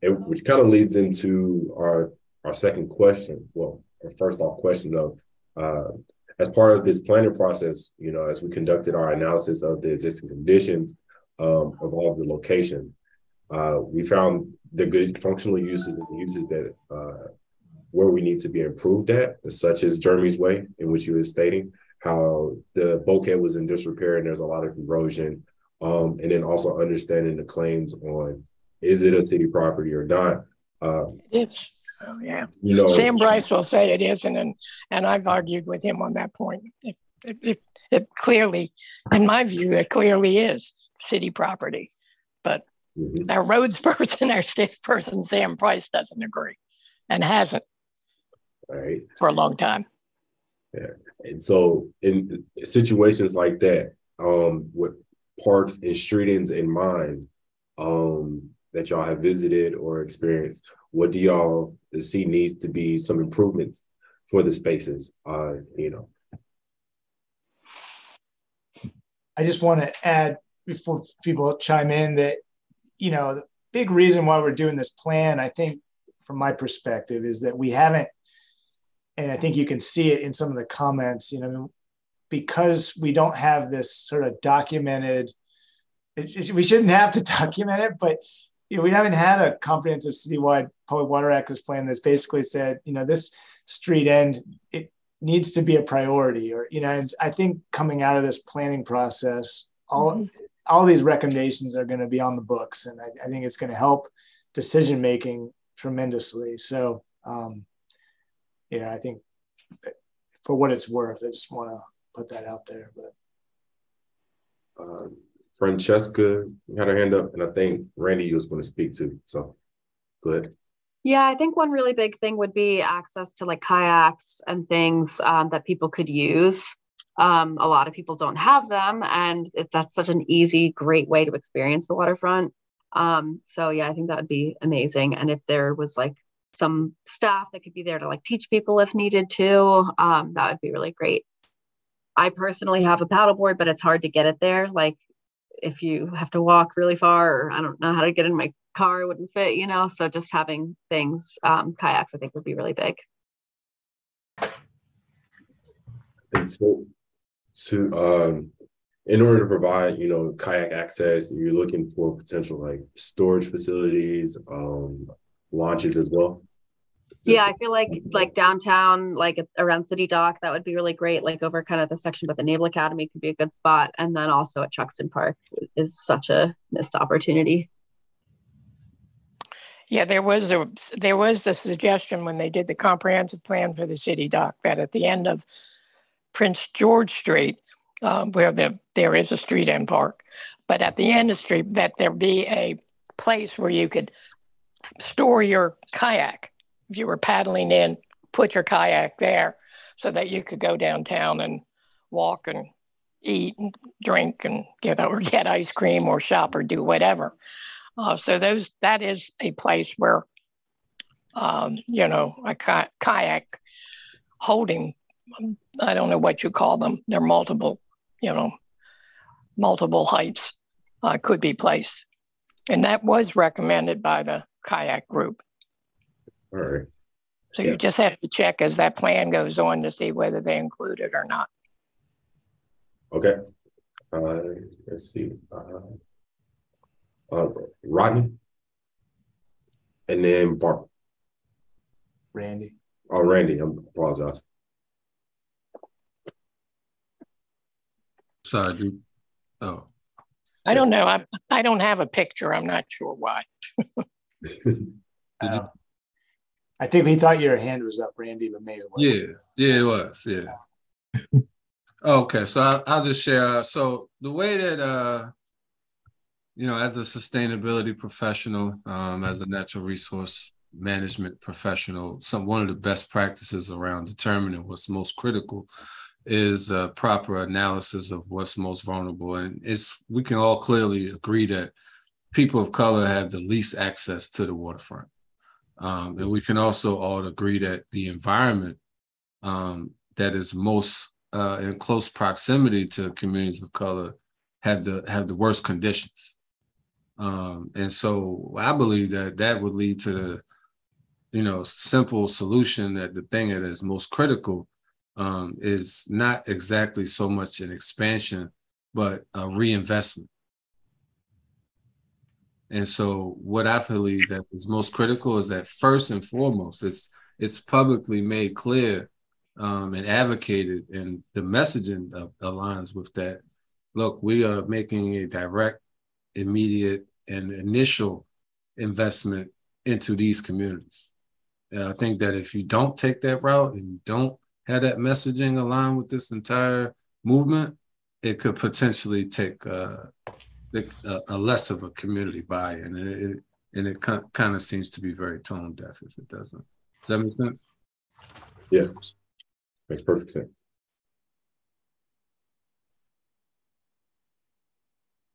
it, which kind of leads into our our second question. Well, our first off question of, uh, as part of this planning process, you know, as we conducted our analysis of the existing conditions um, of all of the locations, uh, we found the good functional uses and uses that uh, where we need to be improved at, such as Jeremy's Way, in which you were stating, how the bulkhead was in disrepair and there's a lot of erosion. Um, and then also understanding the claims on is it a city property or not. Uh, it's oh yeah. You know, Sam Bryce will say it isn't, and and I've argued with him on that point. It, it, it, it clearly, in my view, it clearly is city property, but mm-hmm. our roads person, our state person, Sam Bryce doesn't agree, and hasn't right. for a long time. Yeah. And so in situations like that, um, with parks and street ends in mind, um, that y'all have visited or experienced, what do y'all see needs to be some improvements for the spaces? Uh, you know. I just want to add before people chime in that, you know, the big reason why we're doing this plan, I think from my perspective, is that we haven't and I think you can see it in some of the comments, you know, because we don't have this sort of documented, it, we shouldn't have to document it, but you know, we haven't had a comprehensive citywide public water access plan that's basically said, you know, this street end, it needs to be a priority or you know and i think coming out of this planning process all mm-hmm. all these recommendations are going to be on the books and i, I think it's going to help decision making tremendously so um you know i think for what it's worth i just want to put that out there but um, francesca had her hand up and i think randy was going to speak too. so go ahead yeah, I think one really big thing would be access to like kayaks and things um, that people could use. Um, a lot of people don't have them, and it, that's such an easy, great way to experience the waterfront. Um, so yeah, I think that would be amazing. And if there was like some staff that could be there to like teach people if needed to, um, that would be really great. I personally have a paddleboard, but it's hard to get it there. Like if you have to walk really far, or I don't know how to get in my car wouldn't fit, you know. So just having things, um, kayaks, I think would be really big. And so, to um, in order to provide, you know, kayak access, you're looking for potential like storage facilities, um, launches as well. Yeah, I feel like like downtown, like around City Dock, that would be really great. Like over kind of the section with the Naval Academy could be a good spot, and then also at Truxtun Park is such a missed opportunity. Yeah, there was the there was the suggestion when they did the comprehensive plan for the city dock that at the end of Prince George Street, um, where the, there is a street end park, but at the end of the street that there be a place where you could store your kayak. If you were paddling in, put your kayak there so that you could go downtown and walk and eat and drink and get or get ice cream or shop or do whatever. Uh, so those that is a place where, um, you know, a kayak holding, I don't know what you call them. They're multiple, you know, multiple heights uh, could be placed, and that was recommended by the kayak group. All right. So yeah. you just have to check as that plan goes on to see whether they include it or not. Okay. Uh, let's see. Uh, uh, Rodney, and then Bart. Randy. Oh, Randy. I apologize. Sorry, dude. Oh. I don't know. I I don't have a picture. I'm not sure why. uh, I think he thought your hand was up, Randy, but maybe it wasn't. Yeah, yeah, it was. Yeah. okay, so I, I'll just share. So the way that uh you know, as a sustainability professional, um, as a natural resource management professional, some one of the best practices around determining what's most critical is a proper analysis of what's most vulnerable. And it's we can all clearly agree that people of color have the least access to the waterfront. Um, and we can also all agree that the environment um, that is most uh, in close proximity to communities of color have the have the worst conditions. Um, and so I believe that that would lead to the, you know, simple solution that the thing that is most critical um, is not exactly so much an expansion, but a reinvestment. And so what I believe that is most critical is that first and foremost, it's it's publicly made clear um, and advocated, and the messaging aligns with that. Look, we are making a direct immediate and initial investment into these communities. And I think that if you don't take that route and you don't have that messaging aligned with this entire movement, it could potentially take uh, a, a, less of a community buy-in, and it, and it kind of seems to be very tone deaf if it doesn't. Does that make sense? Yeah, makes perfect sense.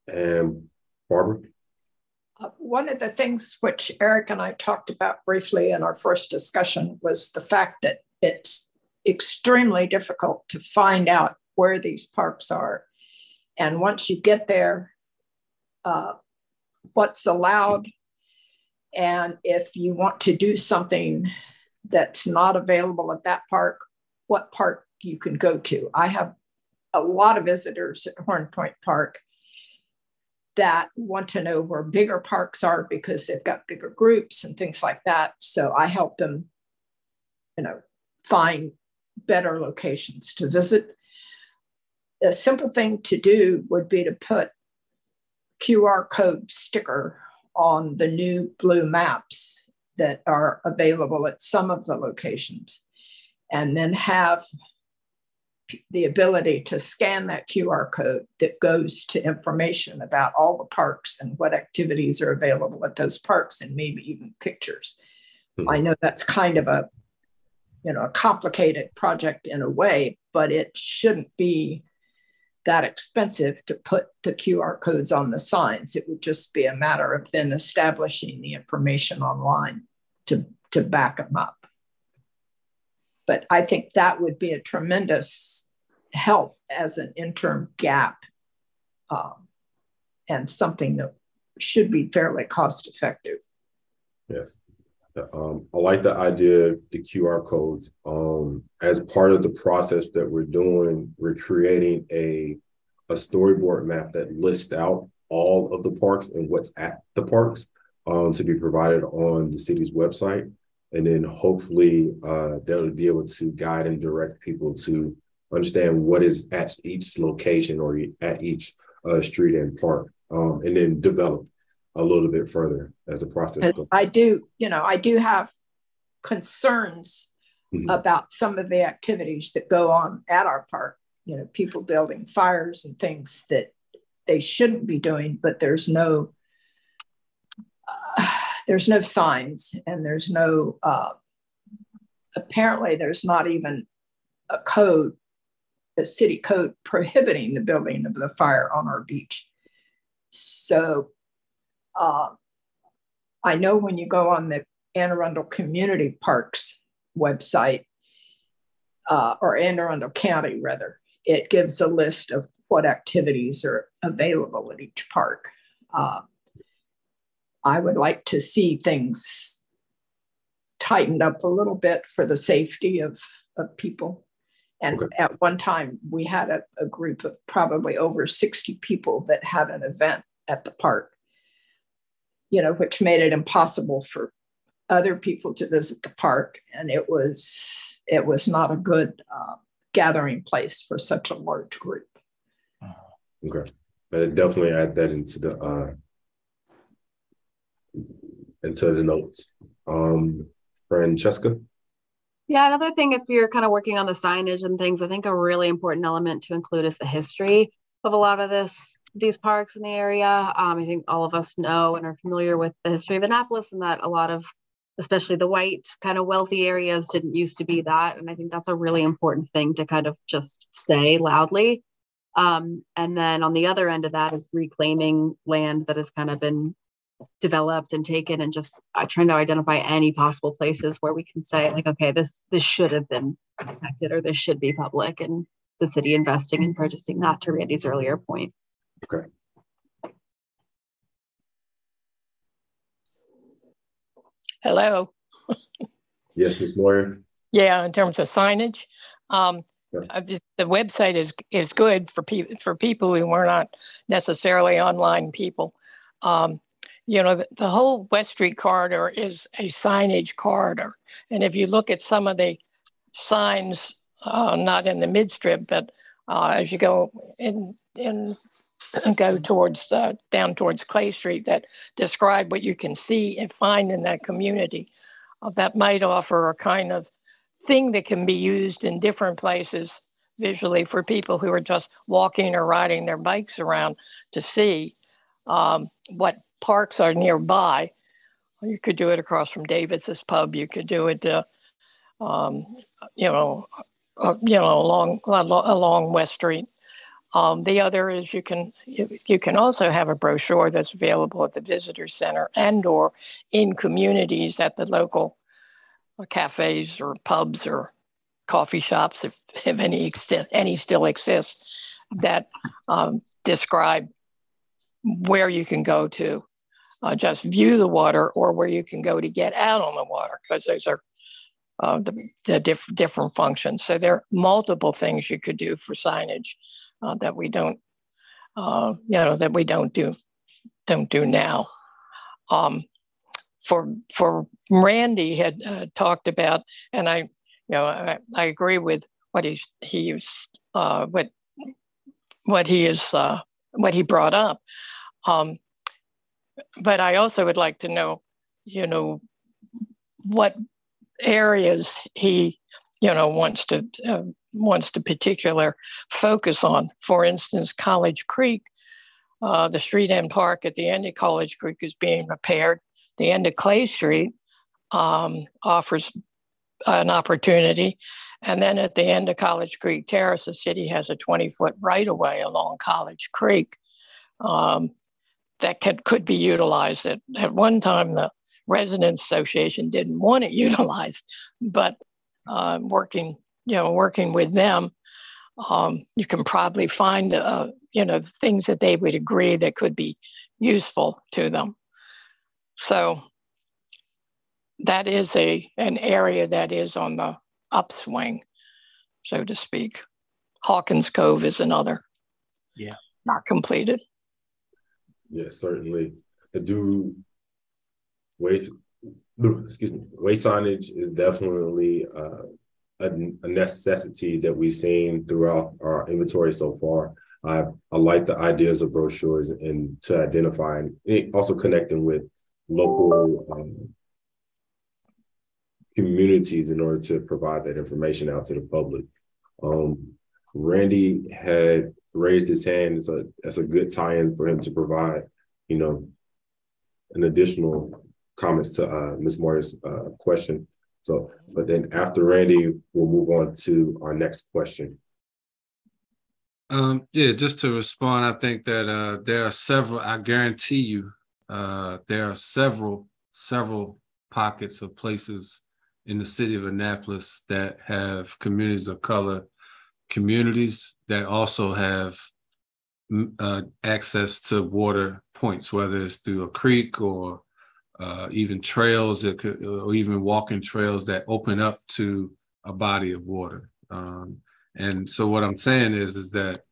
And Barbara? Uh, one of the things which Eric and I talked about briefly in our first discussion was the fact that it's extremely difficult to find out where these parks are. And once you get there, uh, what's allowed, and if you want to do something that's not available at that park, what park you can go to. I have a lot of visitors at Horn Point Park that want to know where bigger parks are because they've got bigger groups and things like that. So I help them, you know, find better locations to visit. A simple thing to do would be to put QR code sticker on the new blue maps that are available at some of the locations, and then have the ability to scan that QR code that goes to information about all the parks and what activities are available at those parks and maybe even pictures. Mm-hmm. I know that's kind of a you know a complicated project in a way, but it shouldn't be that expensive to put the QR codes on the signs. It would just be a matter of then establishing the information online to, to back them up. But I think that would be a tremendous help as an interim gap um, and something that should be fairly cost effective. Yes. Um, I like the idea of the QR codes. Um, as part of the process that we're doing, we're creating a, a storyboard map that lists out all of the parks and what's at the parks um, to be provided on the city's website. And then hopefully uh, they'll be able to guide and direct people to understand what is at each location or at each uh, street and park, um, and then develop a little bit further as a process. I do, you know, I do have concerns mm-hmm. about some of the activities that go on at our park. You know, people building fires and things that they shouldn't be doing, but there's no uh, there's no signs and there's no uh, apparently there's not even a code the city code prohibiting the building of the fire on our beach. So uh, I know when you go on the Anne Arundel Community Parks website, uh, or Anne Arundel County rather, it gives a list of what activities are available at each park. Uh, I would like to see things tightened up a little bit for the safety of, of people. And okay. at one time, we had a, a, group of probably over 60 people that had an event at the park, you know, which made it impossible for other people to visit the park. And it was it was not a good uh, gathering place for such a large group. Okay, but it definitely add that into the uh, into the notes. Um, Francesca. Yeah, another thing, if you're kind of working on the signage and things, I think a really important element to include is the history of a lot of this these parks in the area. Um, I think all of us know and are familiar with the history of Annapolis, and that a lot of, especially the white kind of wealthy areas, didn't used to be that. And I think that's a really important thing to kind of just say loudly. Um, and then on the other end of that is reclaiming land that has kind of been developed and taken and just uh, trying to identify any possible places where we can say like okay this this should have been protected or this should be public and the city investing and purchasing that to randy's earlier point. Okay. Hello. Yes ms moyer? Yeah in terms of signage um, yeah. the website is is good for people for people who are not necessarily online people. Um, you know, the, the, whole West Street corridor is a signage corridor. And if you look at some of the signs, uh, not in the midstrip, but uh, as you go in, in go towards uh, down towards Clay Street that describe what you can see and find in that community, uh, that might offer a kind of thing that can be used in different places visually for people who are just walking or riding their bikes around to see um, what parks are nearby. You could do it across from Davis's pub. You could do it, uh, um, you know, uh, you know, along along West Street. Um, the other is you can you, can also have a brochure that's available at the visitor center and or in communities at the local uh, cafes or pubs or coffee shops if, if any exist, any still exist that um, describe where you can go to uh, just view the water or where you can go to get out on the water because those are uh, the, the diff- different functions. So there are multiple things you could do for signage uh, that we don't, uh, you know, that we don't do don't do now. Um, for for Randy had uh, talked about, and I you know, I, I agree with what he he's uh, what what he is uh, what he brought up. Um, but I also would like to know, you know, what areas he, you know, wants to uh, wants to particular focus on. For instance, College Creek, uh, the street end park at the end of College Creek is being repaired. The end of Clay Street um, offers an opportunity. And then at the end of College Creek Terrace, the city has a 20 foot right of way along College Creek um, that could, could be utilized. At, at one time, the Residents Association didn't want it utilized, but uh, working, you know, working with them, um, you can probably find, uh, you know, things that they would agree that could be useful to them. So that is a an area that is on the upswing, so to speak. Hawkins Cove is another. Yeah. Not completed. Yes, certainly. I do waste excuse me, waste signage is definitely uh, a, a, necessity that we've seen throughout our inventory so far. I, I like the ideas of brochures and to identify and also connecting with local um, communities in order to provide that information out to the public. Um, Randy had raised his hand. It's a that's a good tie-in for him to provide, you know, an additional comments to uh, Ms. Moore's uh, question. So, but then after Randy, we'll move on to our next question. Um, yeah, just to respond, I think that uh, there are several. I guarantee you, uh, there are several, several pockets of places in the city of Annapolis that have communities of color, communities that also have uh, access to water points, whether it's through a creek or uh, even trails that could, or even walking trails that open up to a body of water. Um, and so what I'm saying is, is that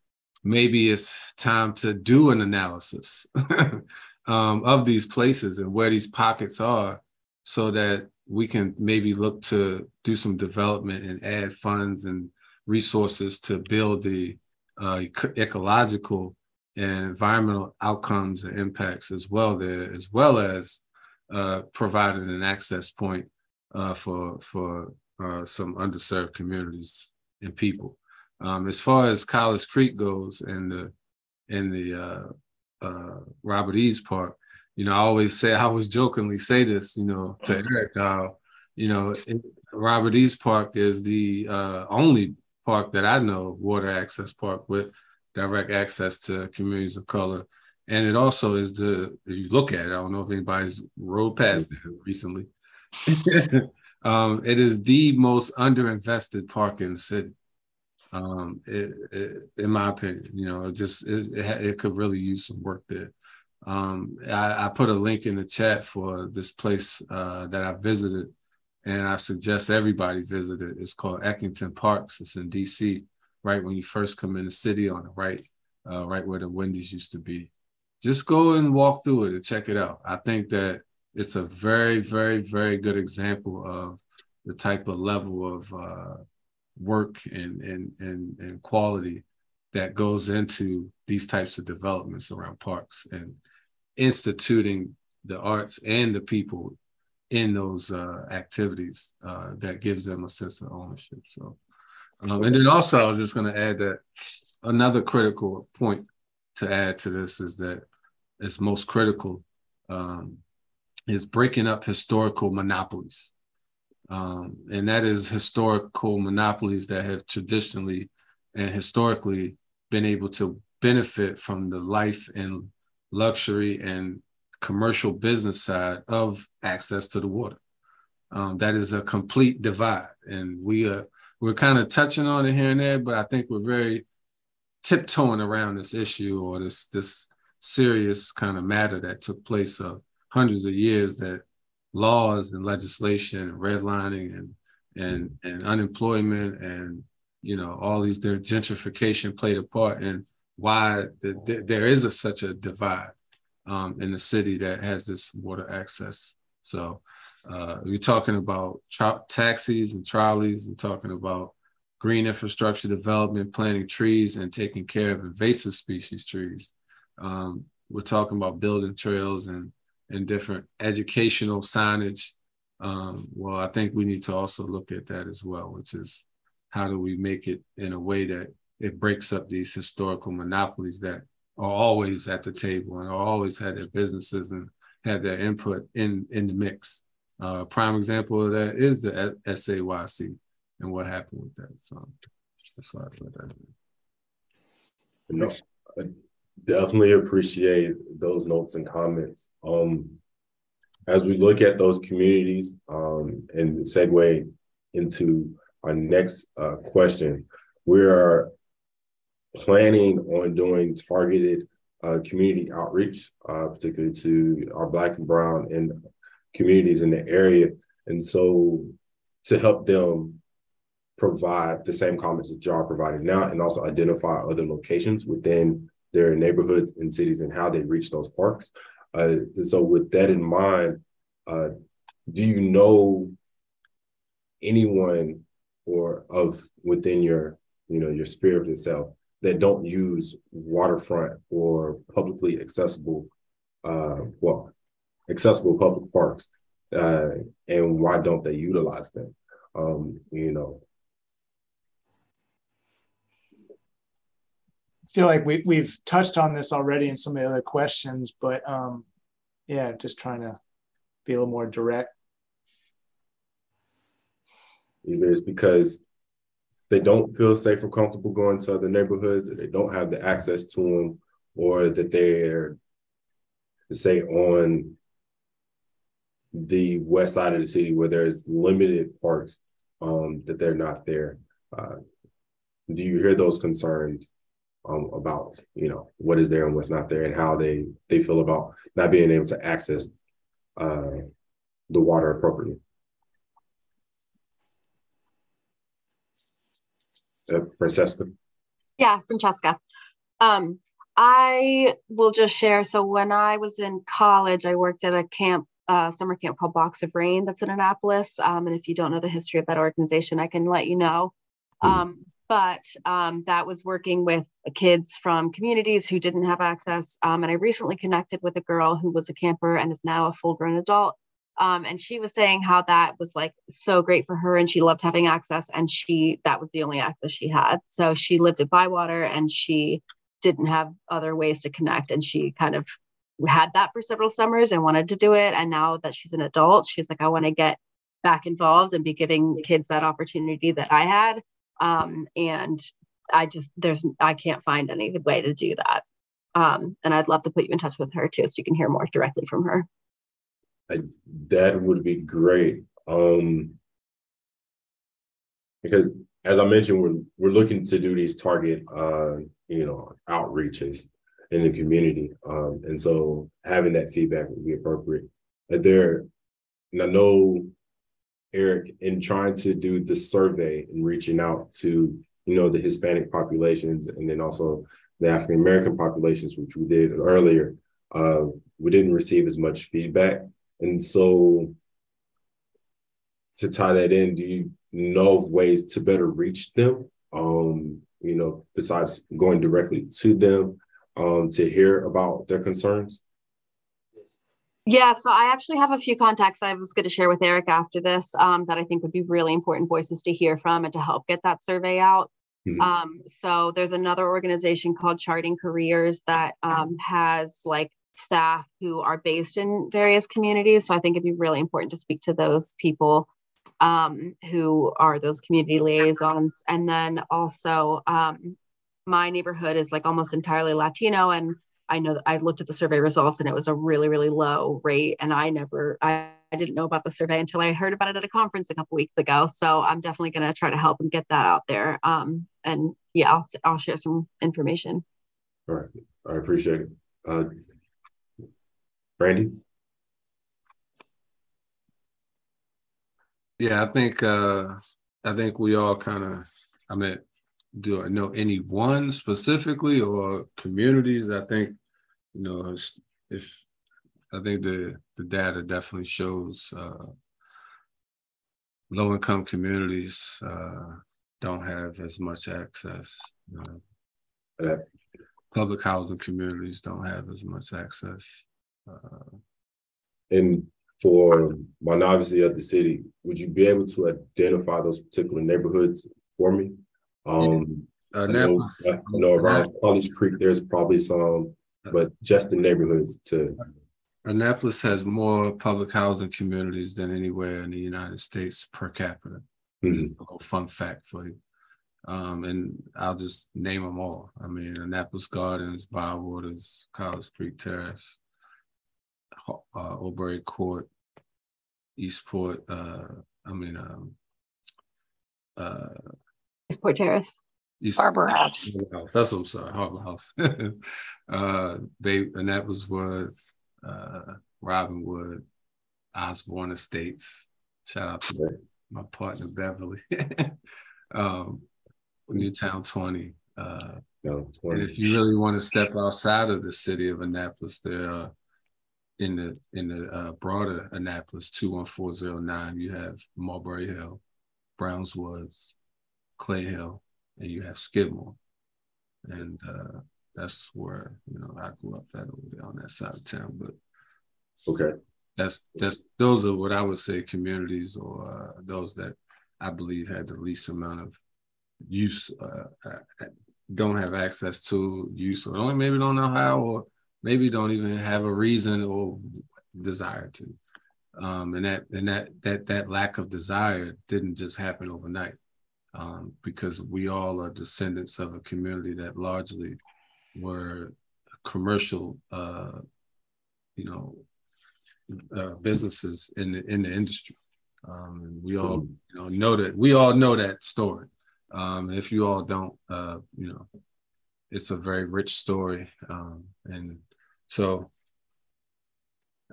maybe it's time to do an analysis um, of these places and where these pockets are so that we can maybe look to do some development and add funds and resources to build the uh, ecological and environmental outcomes and impacts as well there, as well as uh, providing an access point uh, for for uh, some underserved communities and people. Um, as far as College Creek goes and the in the uh, uh, Robert Eads Park, you know, I always say, I always jokingly say this, you know, to Eric, uh, you know, Robert Eads Park is the uh, only park that I know, water access park with direct access to communities of color. And it also is the, if you look at it, I don't know if anybody's rode past it recently. um, it is the most underinvested park in the city. Um, it, it, in my opinion, you know, it just it, it, could really use some work there. Um, I, I, put a link in the chat for this place uh, that I visited, and I suggest everybody visit it. It's called Eckington Parks. It's in DC, right when you first come in the city on the right, uh, right where the Wendy's used to be. Just go and walk through it and check it out. I think that it's a very, very, very good example of the type of level of uh, work and, and and and quality that goes into these types of developments around parks and instituting the arts and the people in those uh, activities uh, that gives them a sense of ownership. So, um, and then also, I was just going to add that another critical point to add to this is that it's most critical um, is breaking up historical monopolies. Um, and that is historical monopolies that have traditionally and historically been able to benefit from the life and luxury and commercial business side of access to the water. Um, that is a complete divide, and we are we're kind of touching on it here and there, but I think we're very tiptoeing around this issue or this this serious kind of matter that took place of hundreds of years that laws and legislation and redlining and and and unemployment and you know all these their gentrification played a part in why the, there is a, such a divide um, in the city that has this water access. So Uh, we're talking about tra- taxis and trolleys and talking about green infrastructure development, planting trees, and taking care of invasive species trees. Um, we're talking about building trails and and different educational signage. Um, well, I think we need to also look at that as well, which is how do we make it in a way that it breaks up these historical monopolies that are always at the table and are always had their businesses and had their input in in the mix. Uh, prime example of that is the SAYC and what happened with that. So that's why I put that in. No, I definitely appreciate those notes and comments. Um, as we look at those communities um, and segue into our next uh, question, we are planning on doing targeted uh, community outreach, uh, particularly to our Black and Brown and communities in the area. And so to help them provide the same comments that y'all are providing now and also identify other locations within their neighborhoods and cities and how they reach those parks. Uh, so with that in mind, uh, do you know anyone or of within your, you know, your sphere of yourself that don't use waterfront or publicly accessible, uh, well, accessible public parks, uh, and why don't they utilize them? Um, you know, feel like we, we've touched on this already in some of the other questions, but um, yeah, just trying to be a little more direct. Either it's because they don't feel safe or comfortable going to other neighborhoods, or they don't have the access to them, or that they're, say, on the west side of the city where there's limited parks, um, that they're not there. Uh, do you hear those concerns um, about you know what is there and what's not there, and how they they feel about not being able to access uh, the water appropriately? uh, Francesca? Yeah, Francesca. Um, I will just share. So when I was in college, I worked at a camp, uh, summer camp called Box of Rain that's in Annapolis. Um, and if you don't know the history of that organization, I can let you know. Mm-hmm. Um, but um, that was working with kids from communities who didn't have access. Um, and I recently connected with a girl who was a camper and is now a full grown adult um, and she was saying how that was like so great for her and she loved having access and she that was the only access she had so she lived at bywater and she didn't have other ways to connect and she kind of had that for several summers and wanted to do it and now that she's an adult she's like i want to get back involved and be giving kids that opportunity that i had um, and i just there's i can't find any way to do that um, and i'd love to put you in touch with her too so you can hear more directly from her I, that would be great. Um, because as I mentioned, we're we're looking to do these target, uh, you know, outreaches in the community, um, and so having that feedback would be appropriate. But there, and I know Eric, in trying to do the survey and reaching out to you know the Hispanic populations and then also the African American populations, which we did earlier, uh, we didn't receive as much feedback and so to tie that in, do you know of ways to better reach them? Um, you know, besides going directly to them um, to hear about their concerns? Yeah, so I actually have a few contacts I was going to share with Eric after this um, that I think would be really important voices to hear from and to help get that survey out. Mm-hmm. Um, so there's another organization called Charting Careers that um, has like staff who are based in various communities. So I think it'd be really important to speak to those people um, who are those community liaisons. And then also, um, my neighborhood is like almost entirely Latino. And I know that I looked at the survey results and it was a really, really low rate. And I never, I, I didn't know about the survey until I heard about it at a conference a couple weeks ago. So I'm definitely going to try to help and get that out there. Um, and yeah, I'll, I'll share some information. All right. I appreciate it. Uh, Randy? Yeah, I think uh I think we all kind of I mean, do I know any one specifically or communities? I think, you know, if I think the the data definitely shows uh low income communities uh, don't have as much access. Uh, public housing communities don't have as much access. Uh, and for my novice of the city, would you be able to identify those particular neighborhoods for me? Um, uh, I, know, I know around College Creek, there's probably some, but just the neighborhoods to. Annapolis has more public housing communities than anywhere in the United States per capita. Mm-hmm. A little fun fact for you. Um, and I'll just name them all. I mean, Annapolis Gardens, Bywaters, College Creek Terrace, uh, Obery Court, Eastport. Uh, I mean, um, uh, Eastport Terrace. East, Harbor House. House. That's what I'm sorry, Harbor House. uh, they Annapolis Woods, uh, Robinwood, Osborne Estates. Shout out to my partner Beverly. um, Newtowne 20. Uh, no, 20. And if you really want to step outside of the city of Annapolis, there are in the in the uh, broader Annapolis 21409, you have Mulberry Hill, Browns Woods, Clay Hill, and you have Skidmore. And uh, that's where, you know, I grew up that over there on that side of town. But okay. That's that's those are what I would say communities or uh, those that I believe had the least amount of use uh, uh don't have access to use or only maybe don't know how or maybe don't even have a reason or desire to um, and that and that that that lack of desire didn't just happen overnight um, because we all are descendants of a community that largely were commercial uh, you know uh, businesses in the in the industry. Um, and we all you know know that we all know that story. Um, if you all don't uh, you know it's a very rich story. Um, and so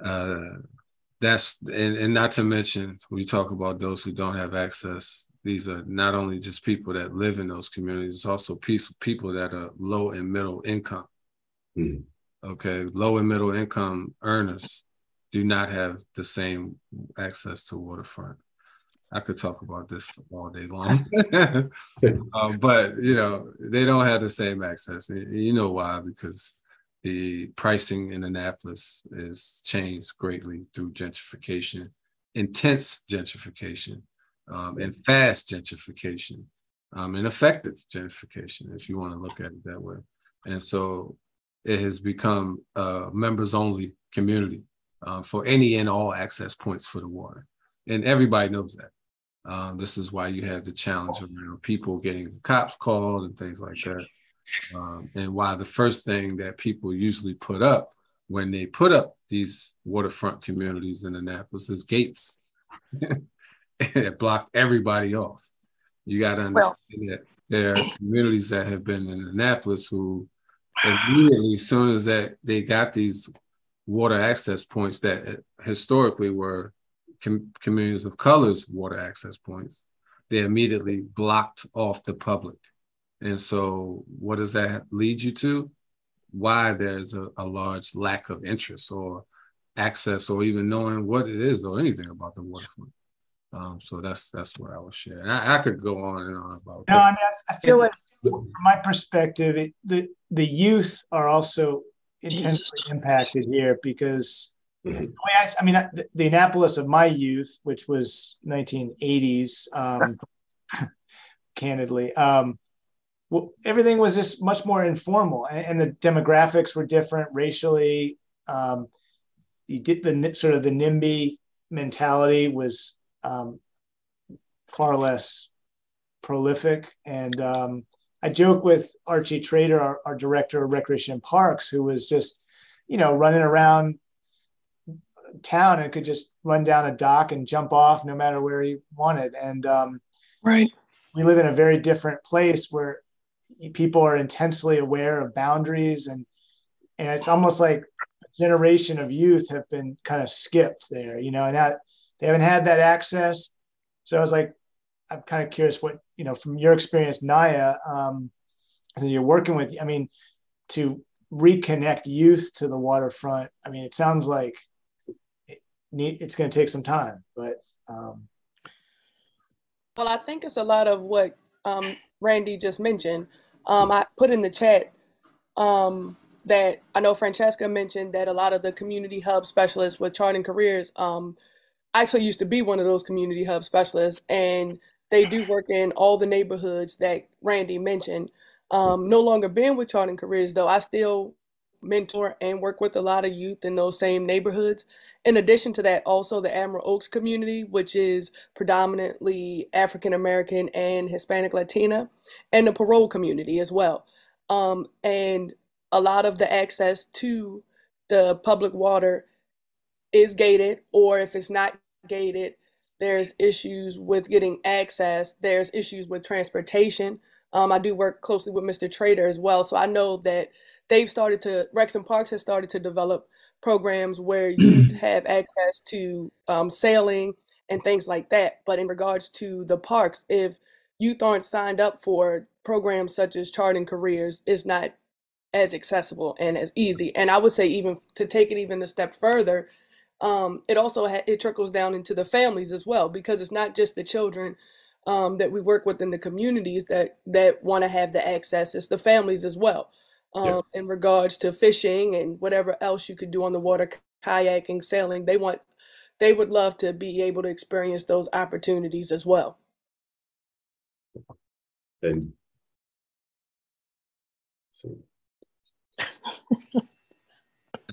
uh, that's and, and not to mention we talk about those who don't have access. These are not only just people that live in those communities, it's also people that are low and middle income. Mm-hmm. Okay, low and middle income earners do not have the same access to waterfront. I could talk about this all day long, uh, but you know they don't have the same access. You know why? Because the pricing in Annapolis has changed greatly through gentrification, intense gentrification, um, and fast gentrification, um, and effective gentrification, if you want to look at it that way. And so it has become a members only community uh, for any and all access points for the water. And everybody knows that. Um, this is why you have the challenge around people getting cops called and things like that. Um, and why the first thing that people usually put up when they put up these waterfront communities in Annapolis is gates that block everybody off. You got to understand well, that there are communities that have been in Annapolis who immediately, as soon as that they got these water access points that historically were com- communities of colors water access points, they immediately blocked off the public and so, what does that lead you to? Why there's a, a large lack of interest or access or even knowing what it is or anything about the waterfront. Um, so that's that's what I was sharing. I, I, could go on and on about. No, I mean, I, I feel like from my perspective, it, the the youth are also intensely impacted here because mm-hmm. I, I, mean, the, the, Annapolis of my youth, which was 1980s, um, candidly, um, well, everything was just much more informal, and, and the demographics were different racially. Um, you did the sort of the NIMBY mentality was um, far less prolific, and um, I joke with Archie Trader, our, our director of recreation and parks, who was just, you know, running around town and could just run down a dock and jump off no matter where he wanted. And um, right, we live in a very different place where people are intensely aware of boundaries and and it's almost like a generation of youth have been kind of skipped there you know and that they haven't had that access so i was like i'm kind of curious what you know from your experience naya um since you're working with i mean to reconnect youth to the waterfront i mean it sounds like it need, it's going to take some time but um Well, I think it's a lot of what um, Randy just mentioned. Um, I put in the chat um, that I know Francesca mentioned that a lot of the community hub specialists with charting careers um, actually used to be one of those community hub specialists, and they do work in all the neighborhoods that Randy mentioned. Um, no longer being with charting careers, though, I still mentor and work with a lot of youth in those same neighborhoods. In addition to that, also the Admiral Oaks community, which is predominantly African American and Hispanic Latina, and the parole community as well. Um, and a lot of the access to the public water is gated, or if it's not gated, there's issues with getting access, there's issues with transportation. Um, I do work closely with Mr. Trader as well, so I know that they've started to Rex and Parks has started to develop programs where youth have access to um, sailing and things like that. But in regards to the parks, if youth aren't signed up for programs such as charting careers, it's not as accessible and as easy. And I would say even to take it even a step further, um, it also ha- it trickles down into the families as well because it's not just the children um, that we work with in the communities that that want to have the access; it's the families as well um, in regards to fishing and whatever else you could do on the water, kayaking, sailing. They want, they would love to be able to experience those opportunities as well. And so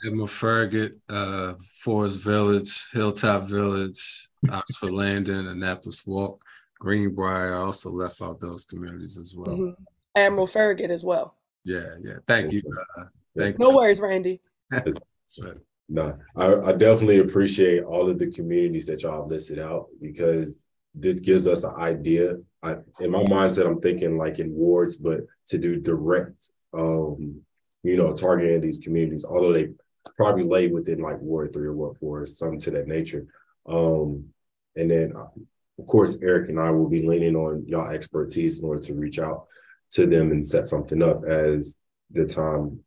Edmund Farragut, uh, Forest Village, Hilltop Village, Oxford Landing, Annapolis Walk, Greenbrier. I also left out those communities as well. Mm-hmm. Admiral Farragut as well. Yeah, yeah. Thank you. Uh, thank no you. worries, Randy. no, I, I definitely appreciate all of the communities that y'all listed out because this gives us an idea. I, in my mindset, I'm thinking like in wards, but to do direct, um, you know, targeting these communities, although they probably lay within like Ward Three or Ward Four, something to that nature. Um, and then, of course, Eric and I will be leaning on y'all expertise in order to reach out to them and set something up as the time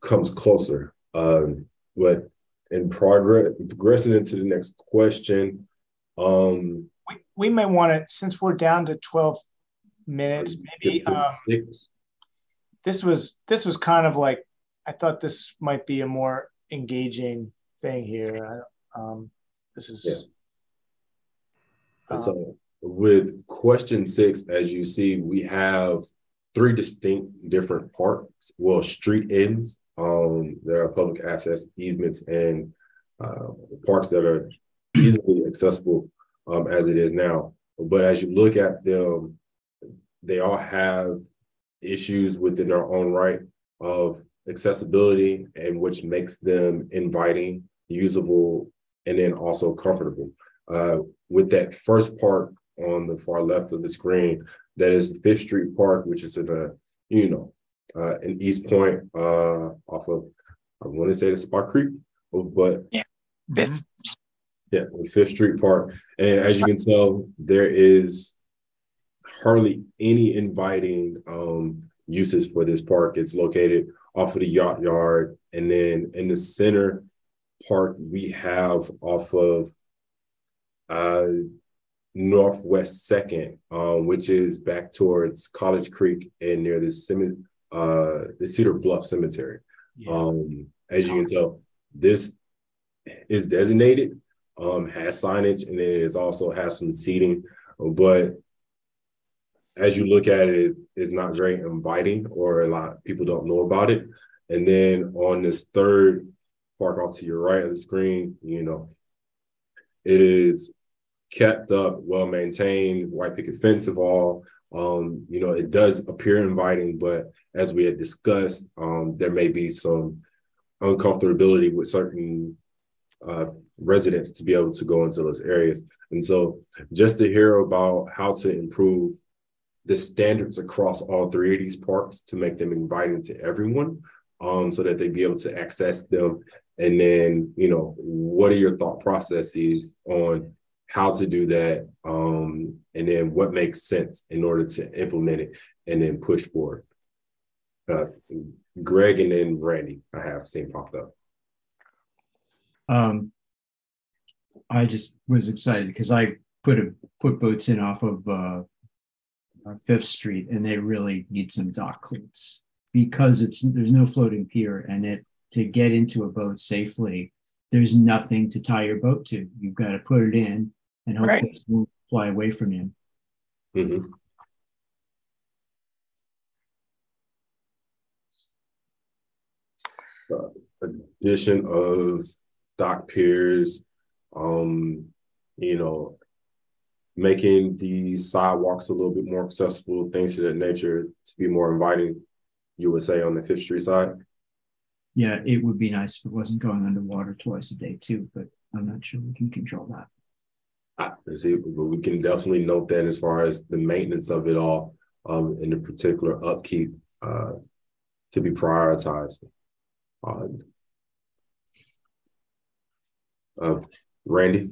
comes closer. Um, but in progress, progressing into the next question. Um, we, we may want to, since we're down to 12 minutes, maybe um, this was this was kind of like I thought this might be a more engaging thing here. Um, this is yeah. um, so with question six, as you see, we have three distinct different parks, well, street ends. Um, there are public access easements and uh, parks that are easily accessible um, as it is now. But as you look at them, they all have issues within their own right of accessibility and which makes them inviting, usable, and then also comfortable. Uh, with that first park on the far left of the screen. That is Fifth Street Park, which is in a, you know, uh, in Eastport, uh, off of, I want to say the Spa Creek, but yeah, Fifth. Yeah, Fifth Street Park. And as you can tell, there is hardly any inviting um, uses for this park. It's located off of the yacht yard. And then in the center park, we have off of uh, Northwest Second, um, which is back towards College Creek and near the cemetery, uh, the Cedar Bluff Cemetery. Yeah. Um, as you can tell, this is designated, um, has signage, and then it also has some seating. But as you look at it, it's not very inviting, or a lot of people don't know about it. And then on this third park off to your right of the screen, you know, it is kept up, well maintained, white picket fence of all. Um, you know, it does appear inviting, but as we had discussed, um, there may be some uncomfortability with certain uh, residents to be able to go into those areas. And so, just to hear about how to improve the standards across all three of these parks to make them inviting to everyone, um, so that they be able to access them. And then, you know, what are your thought processes on how to do that, um, and then what makes sense in order to implement it and then push forward. Uh, Greg and then Randy, I have seen popped up. Um, I just was excited because I put a put boats in off of uh, uh, Fifth Street, and they really need some dock cleats because it's there's no floating pier, and it to get into a boat safely, there's nothing to tie your boat to. You've got to put it in, and hopefully Right. it won't fly away from you. Mhm. Uh, addition of dock piers, um, you know, making these sidewalks a little bit more accessible, things of that nature to be more inviting, you would say on the Fifth Street side? Yeah, it would be nice if it wasn't going underwater twice a day too, but I'm not sure we can control that. I see, but we can definitely note that as far as the maintenance of it all, um, and the particular upkeep, uh, to be prioritized. Uh, uh, Randy?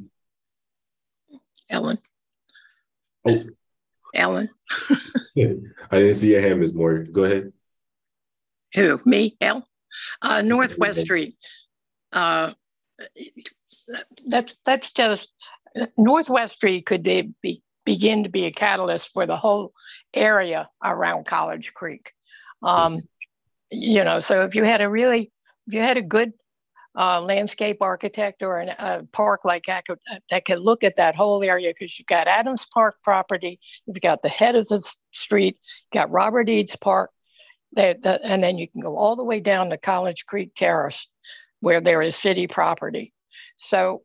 Ellen. Oh. Ellen. I didn't see your hand, Ms. Moyer. Go ahead. Who? Me? Elle? Uh, Northwest Street. Uh, that's that's just Northwest Street could be, be begin to be a catalyst for the whole area around College Creek. Um, you know, so if you had a really, if you had a good uh, landscape architect or a park like that could, that could look at that whole area, because you've got Adams Park property, you've got the head of the street, you've got Robert Eads Park, that, and then you can go all the way down to College Creek Terrace, where there is city property. So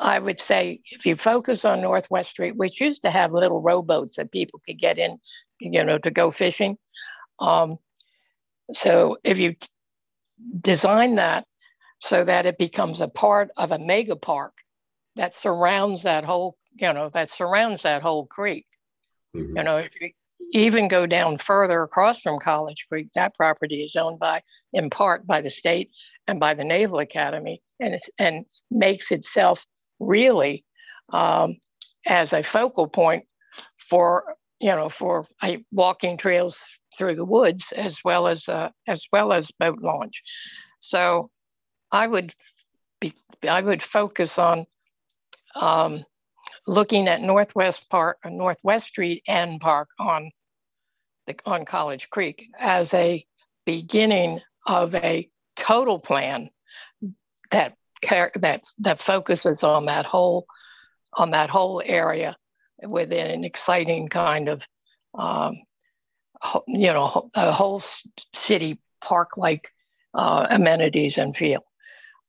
I would say if you focus on Northwest Street, which used to have little rowboats that people could get in, you know, to go fishing. Um, so if you design that so that it becomes a part of a mega park that surrounds that whole, you know, that surrounds that whole creek. You know, if you even go down further across from College Creek, that property is owned by, in part by the state and by the Naval Academy, and it's and makes itself really um, as a focal point for you know for walking trails through the woods as well as uh, as well as boat launch. So I would be I would focus on um, looking at Northwest Park, Northwest Street and Park on the, on College Creek as a beginning of a total plan that car- that that focuses on that whole on that whole area within an exciting kind of um, you know a whole city park like uh, amenities and feel.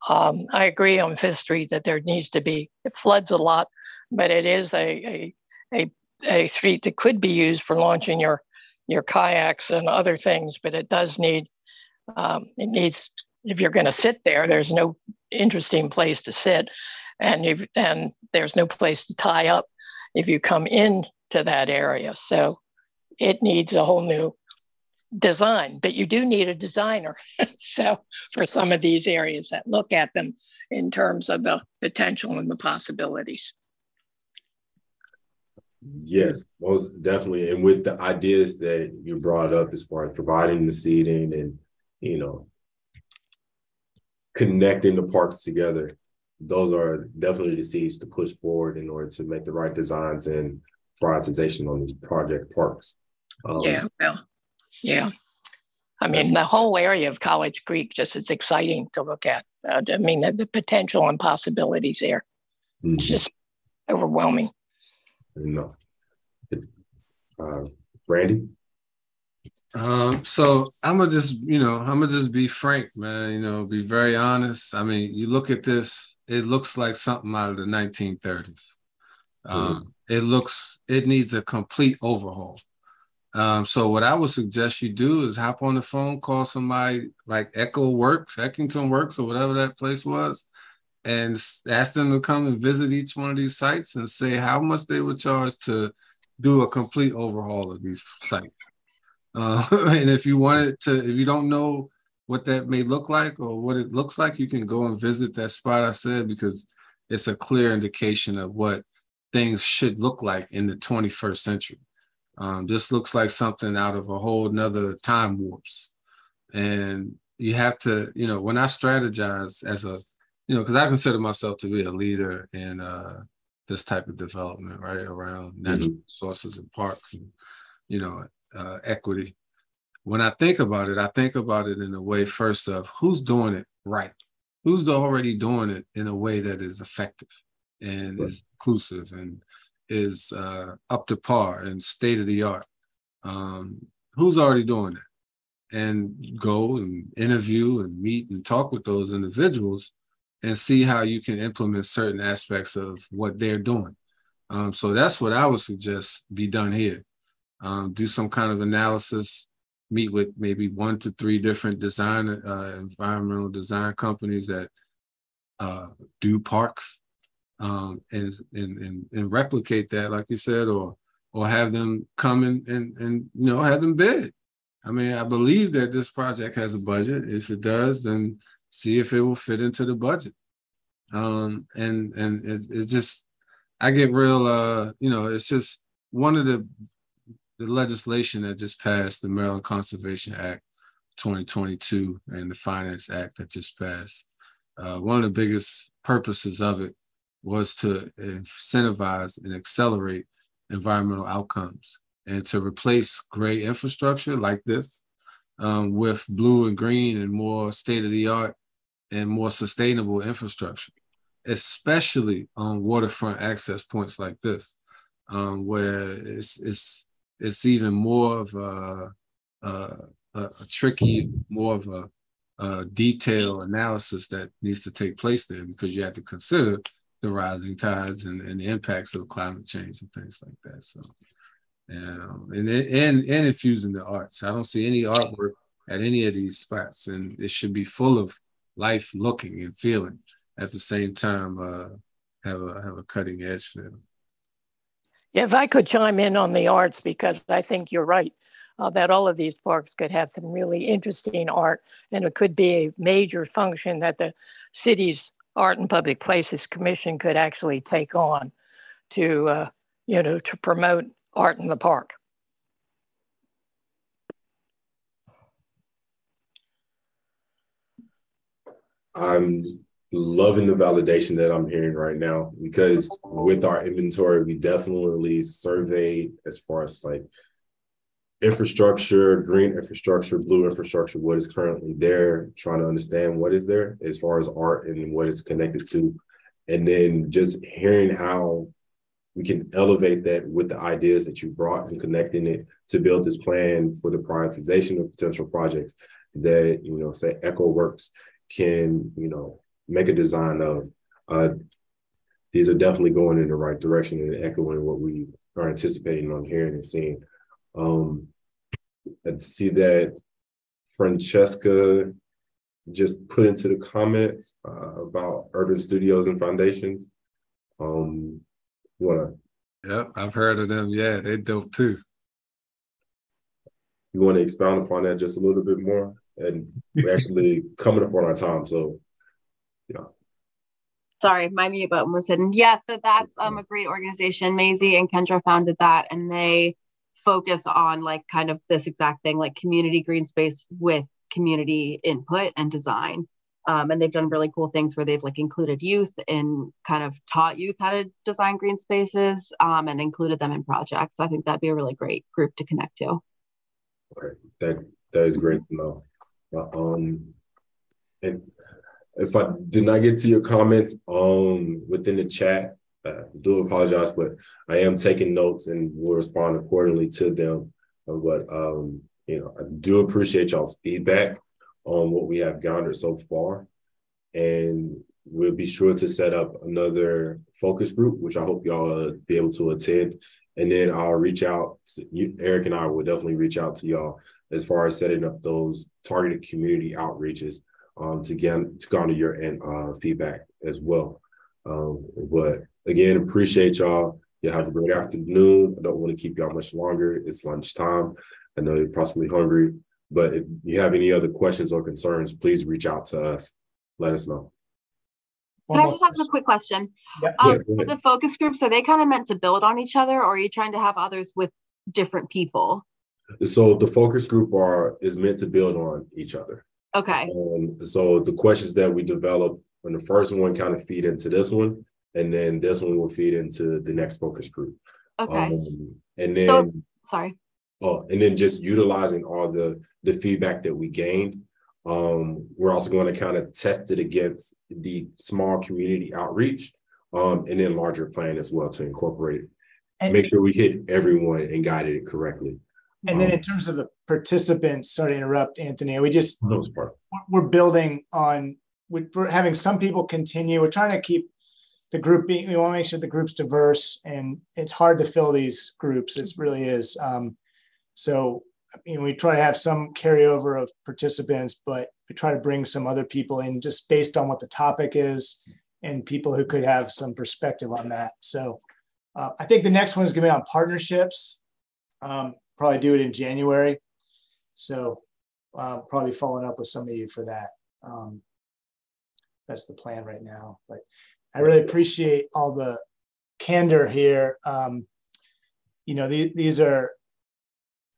Um, I agree on Fifth Street that there needs to be it floods a lot, but it is a a, a a street that could be used for launching your your kayaks and other things, but it does need um, it needs if you're going to sit there, there's no interesting place to sit, and if and there's no place to tie up if you come in to that area. So it needs a whole new design, but you do need a designer. so for some of these areas that look at them in terms of the potential and the possibilities. Yes, most definitely. And with the ideas that you brought up as far as providing the seating and, you know, connecting the parks together, those are definitely the seeds to push forward in order to make the right designs and prioritization on these project parks. Um, yeah, well, yeah. I mean, the whole area of College Creek just is exciting to look at. Uh, I mean, the, the potential and possibilities there. It's just overwhelming. No. Uh, Randy? Um, so I'm gonna just, you know, I'm gonna just be frank, man. You know, be very honest. I mean, you look at this; it looks like something out of the 1930s. Um, It looks, it needs a complete overhaul. Um, so what I would suggest you do is hop on the phone, call somebody like Echo Works, Eckington Works, or whatever that place was, and ask them to come and visit each one of these sites and say how much they would charge to do a complete overhaul of these sites. Uh, and if you wanted to, if you don't know what that may look like or what it looks like, you can go and visit that spot I said because it's a clear indication of what things should look like in the 21st century. Um, this looks like something out of a whole nother time warps. And you have to, you know, when I strategize as a, you know, because I consider myself to be a leader in uh, this type of development, right? Around natural Mhm. resources and parks and, you know, uh, equity. When I think about it, I think about it in a way first of who's doing it right, who's already doing it in a way that is effective and Right. is inclusive and is uh, up to par and state of the art. Um, who's already doing it? And go and interview and meet and talk with those individuals and see how you can implement certain aspects of what they're doing. Um, so that's what I would suggest be done here. Um, do some kind of analysis, meet with maybe one to three different design, uh, environmental design companies that uh, do parks, um, and, and and and replicate that, like you said, or or have them come and and and you know have them bid. I mean, I believe that this project has a budget. If it does, then see if it will fit into the budget. Um, and and it's, it's just, I get real, uh, you know, it's just one of the the legislation that just passed, the Maryland Conservation Act 2022 and the Finance Act that just passed. Uh, one of the biggest purposes of it was to incentivize and accelerate environmental outcomes and to replace gray infrastructure like this um, with blue and green and more state of the art and more sustainable infrastructure, especially on waterfront access points like this, um, where it's it's it's even more of a, a, a tricky, more of a, a detailed analysis that needs to take place there because you have to consider the rising tides and, and the impacts of climate change and things like that. So, um, and and and infusing the arts. I don't see any artwork at any of these spots, and it should be full of life, looking and feeling at the same time. Uh, have a have a cutting edge feel. Yeah, if I could chime in on the arts, because I think you're right uh, that all of these parks could have some really interesting art, and it could be a major function that the city's Art in Public Places Commission could actually take on to, uh, you know, to promote art in the park. I'm loving the validation that I'm hearing right now because with our inventory, we definitely surveyed as far as like infrastructure, green infrastructure, blue infrastructure, what is currently there, trying to understand what is there as far as art and what it's connected to. And then just hearing how we can elevate that with the ideas that you brought and connecting it to build this plan for the prioritization of potential projects that, you know, say Echo Works can, you know, make a design of. Uh, these are definitely going in the right direction and echoing what we are anticipating on hearing and seeing. Um, I see that Francesca just put into the comments uh, about urban studios and foundations. Um, wanna Yep, I've heard of them. Yeah, they dope too. you want to expound upon that just a little bit more? And we're actually coming up on our time, so know. Sorry, my mute button was hidden. Yeah, so that's um, a great organization. Maisie and Kendra founded that, and they focus on like kind of this exact thing, like community green space with community input and design. Um, and they've done really cool things where they've like included youth and kind of taught youth how to design green spaces um, and included them in projects. I think that'd be a really great group to connect to. Okay, that that is great to know. Um, and if I did not get to your comments um within the chat, uh, do apologize, but I am taking notes and will respond accordingly to them. But um, you know, I do appreciate y'all's feedback on what we have garnered so far, and we'll be sure to set up another focus group, which I hope y'all uh, be able to attend. And then I'll reach out. Eric and I will definitely reach out to y'all as far as setting up those targeted community outreaches um, to get to garner your and uh, feedback as well. Um, but again, appreciate y'all. You have a great afternoon. I don't want to keep y'all much longer. It's lunchtime. I know you're possibly hungry, but if you have any other questions or concerns, please reach out to us. Let us know. Can I just ask a quick question? Yeah. Um, Yeah, so the focus groups, are they kind of meant to build on each other or are you trying to have others with different people? So the focus group are is meant to build on each other. Okay. Um, so the questions that we develop on the first one kind of feed into this one, and then this one will feed into the next focus group. Okay. Um, and then So, sorry. Oh, and then just utilizing all the the feedback that we gained. Um, we're also going to kind of test it against the small community outreach, um, and then larger plan as well to incorporate, And- make sure we hit everyone and guided it correctly. And then in terms of the participants, sorry to interrupt, Anthony, we just, For the most part. we're building on, we- we're having some people continue. We're trying to keep the group being, we want to make sure the group's diverse and it's hard to fill these groups. It really is. Um, so, you know, we try to have some carryover of participants, but we try to bring some other people in just based on what the topic is and people who could have some perspective on that. So uh, I think the next one is going to be on partnerships. Um, probably do it in January. So uh, probably following up with some of you for that. Um, that's the plan right now. But I really appreciate all the candor here. Um, you know, the, these are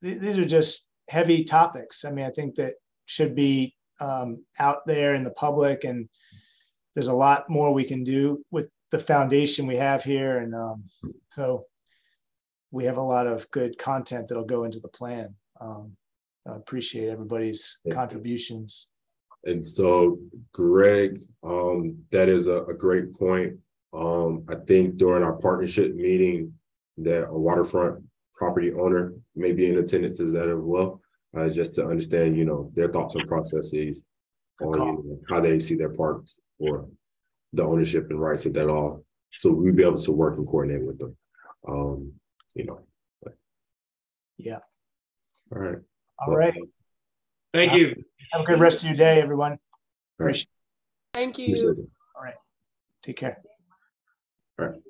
th- these are just heavy topics. I mean, I think that should be um, out there in the public, and there's a lot more we can do with the foundation we have here, and um, so we have a lot of good content that'll go into the plan. Um, I appreciate everybody's contributions. And so, Greg, um, that is a, a great point. Um, I think during our partnership meeting, that a waterfront property owner may be in attendance as that as well, uh, just to understand, you know, their thoughts and processes on you know, how they see their parks or the ownership and rights of that all. So we'll be able to work and coordinate with them. Um, you know. Yeah. All right. All right. Thank Uh, you. Have a good rest of your day, everyone. All right. Appreciate Thank you. All right. Take care. All right.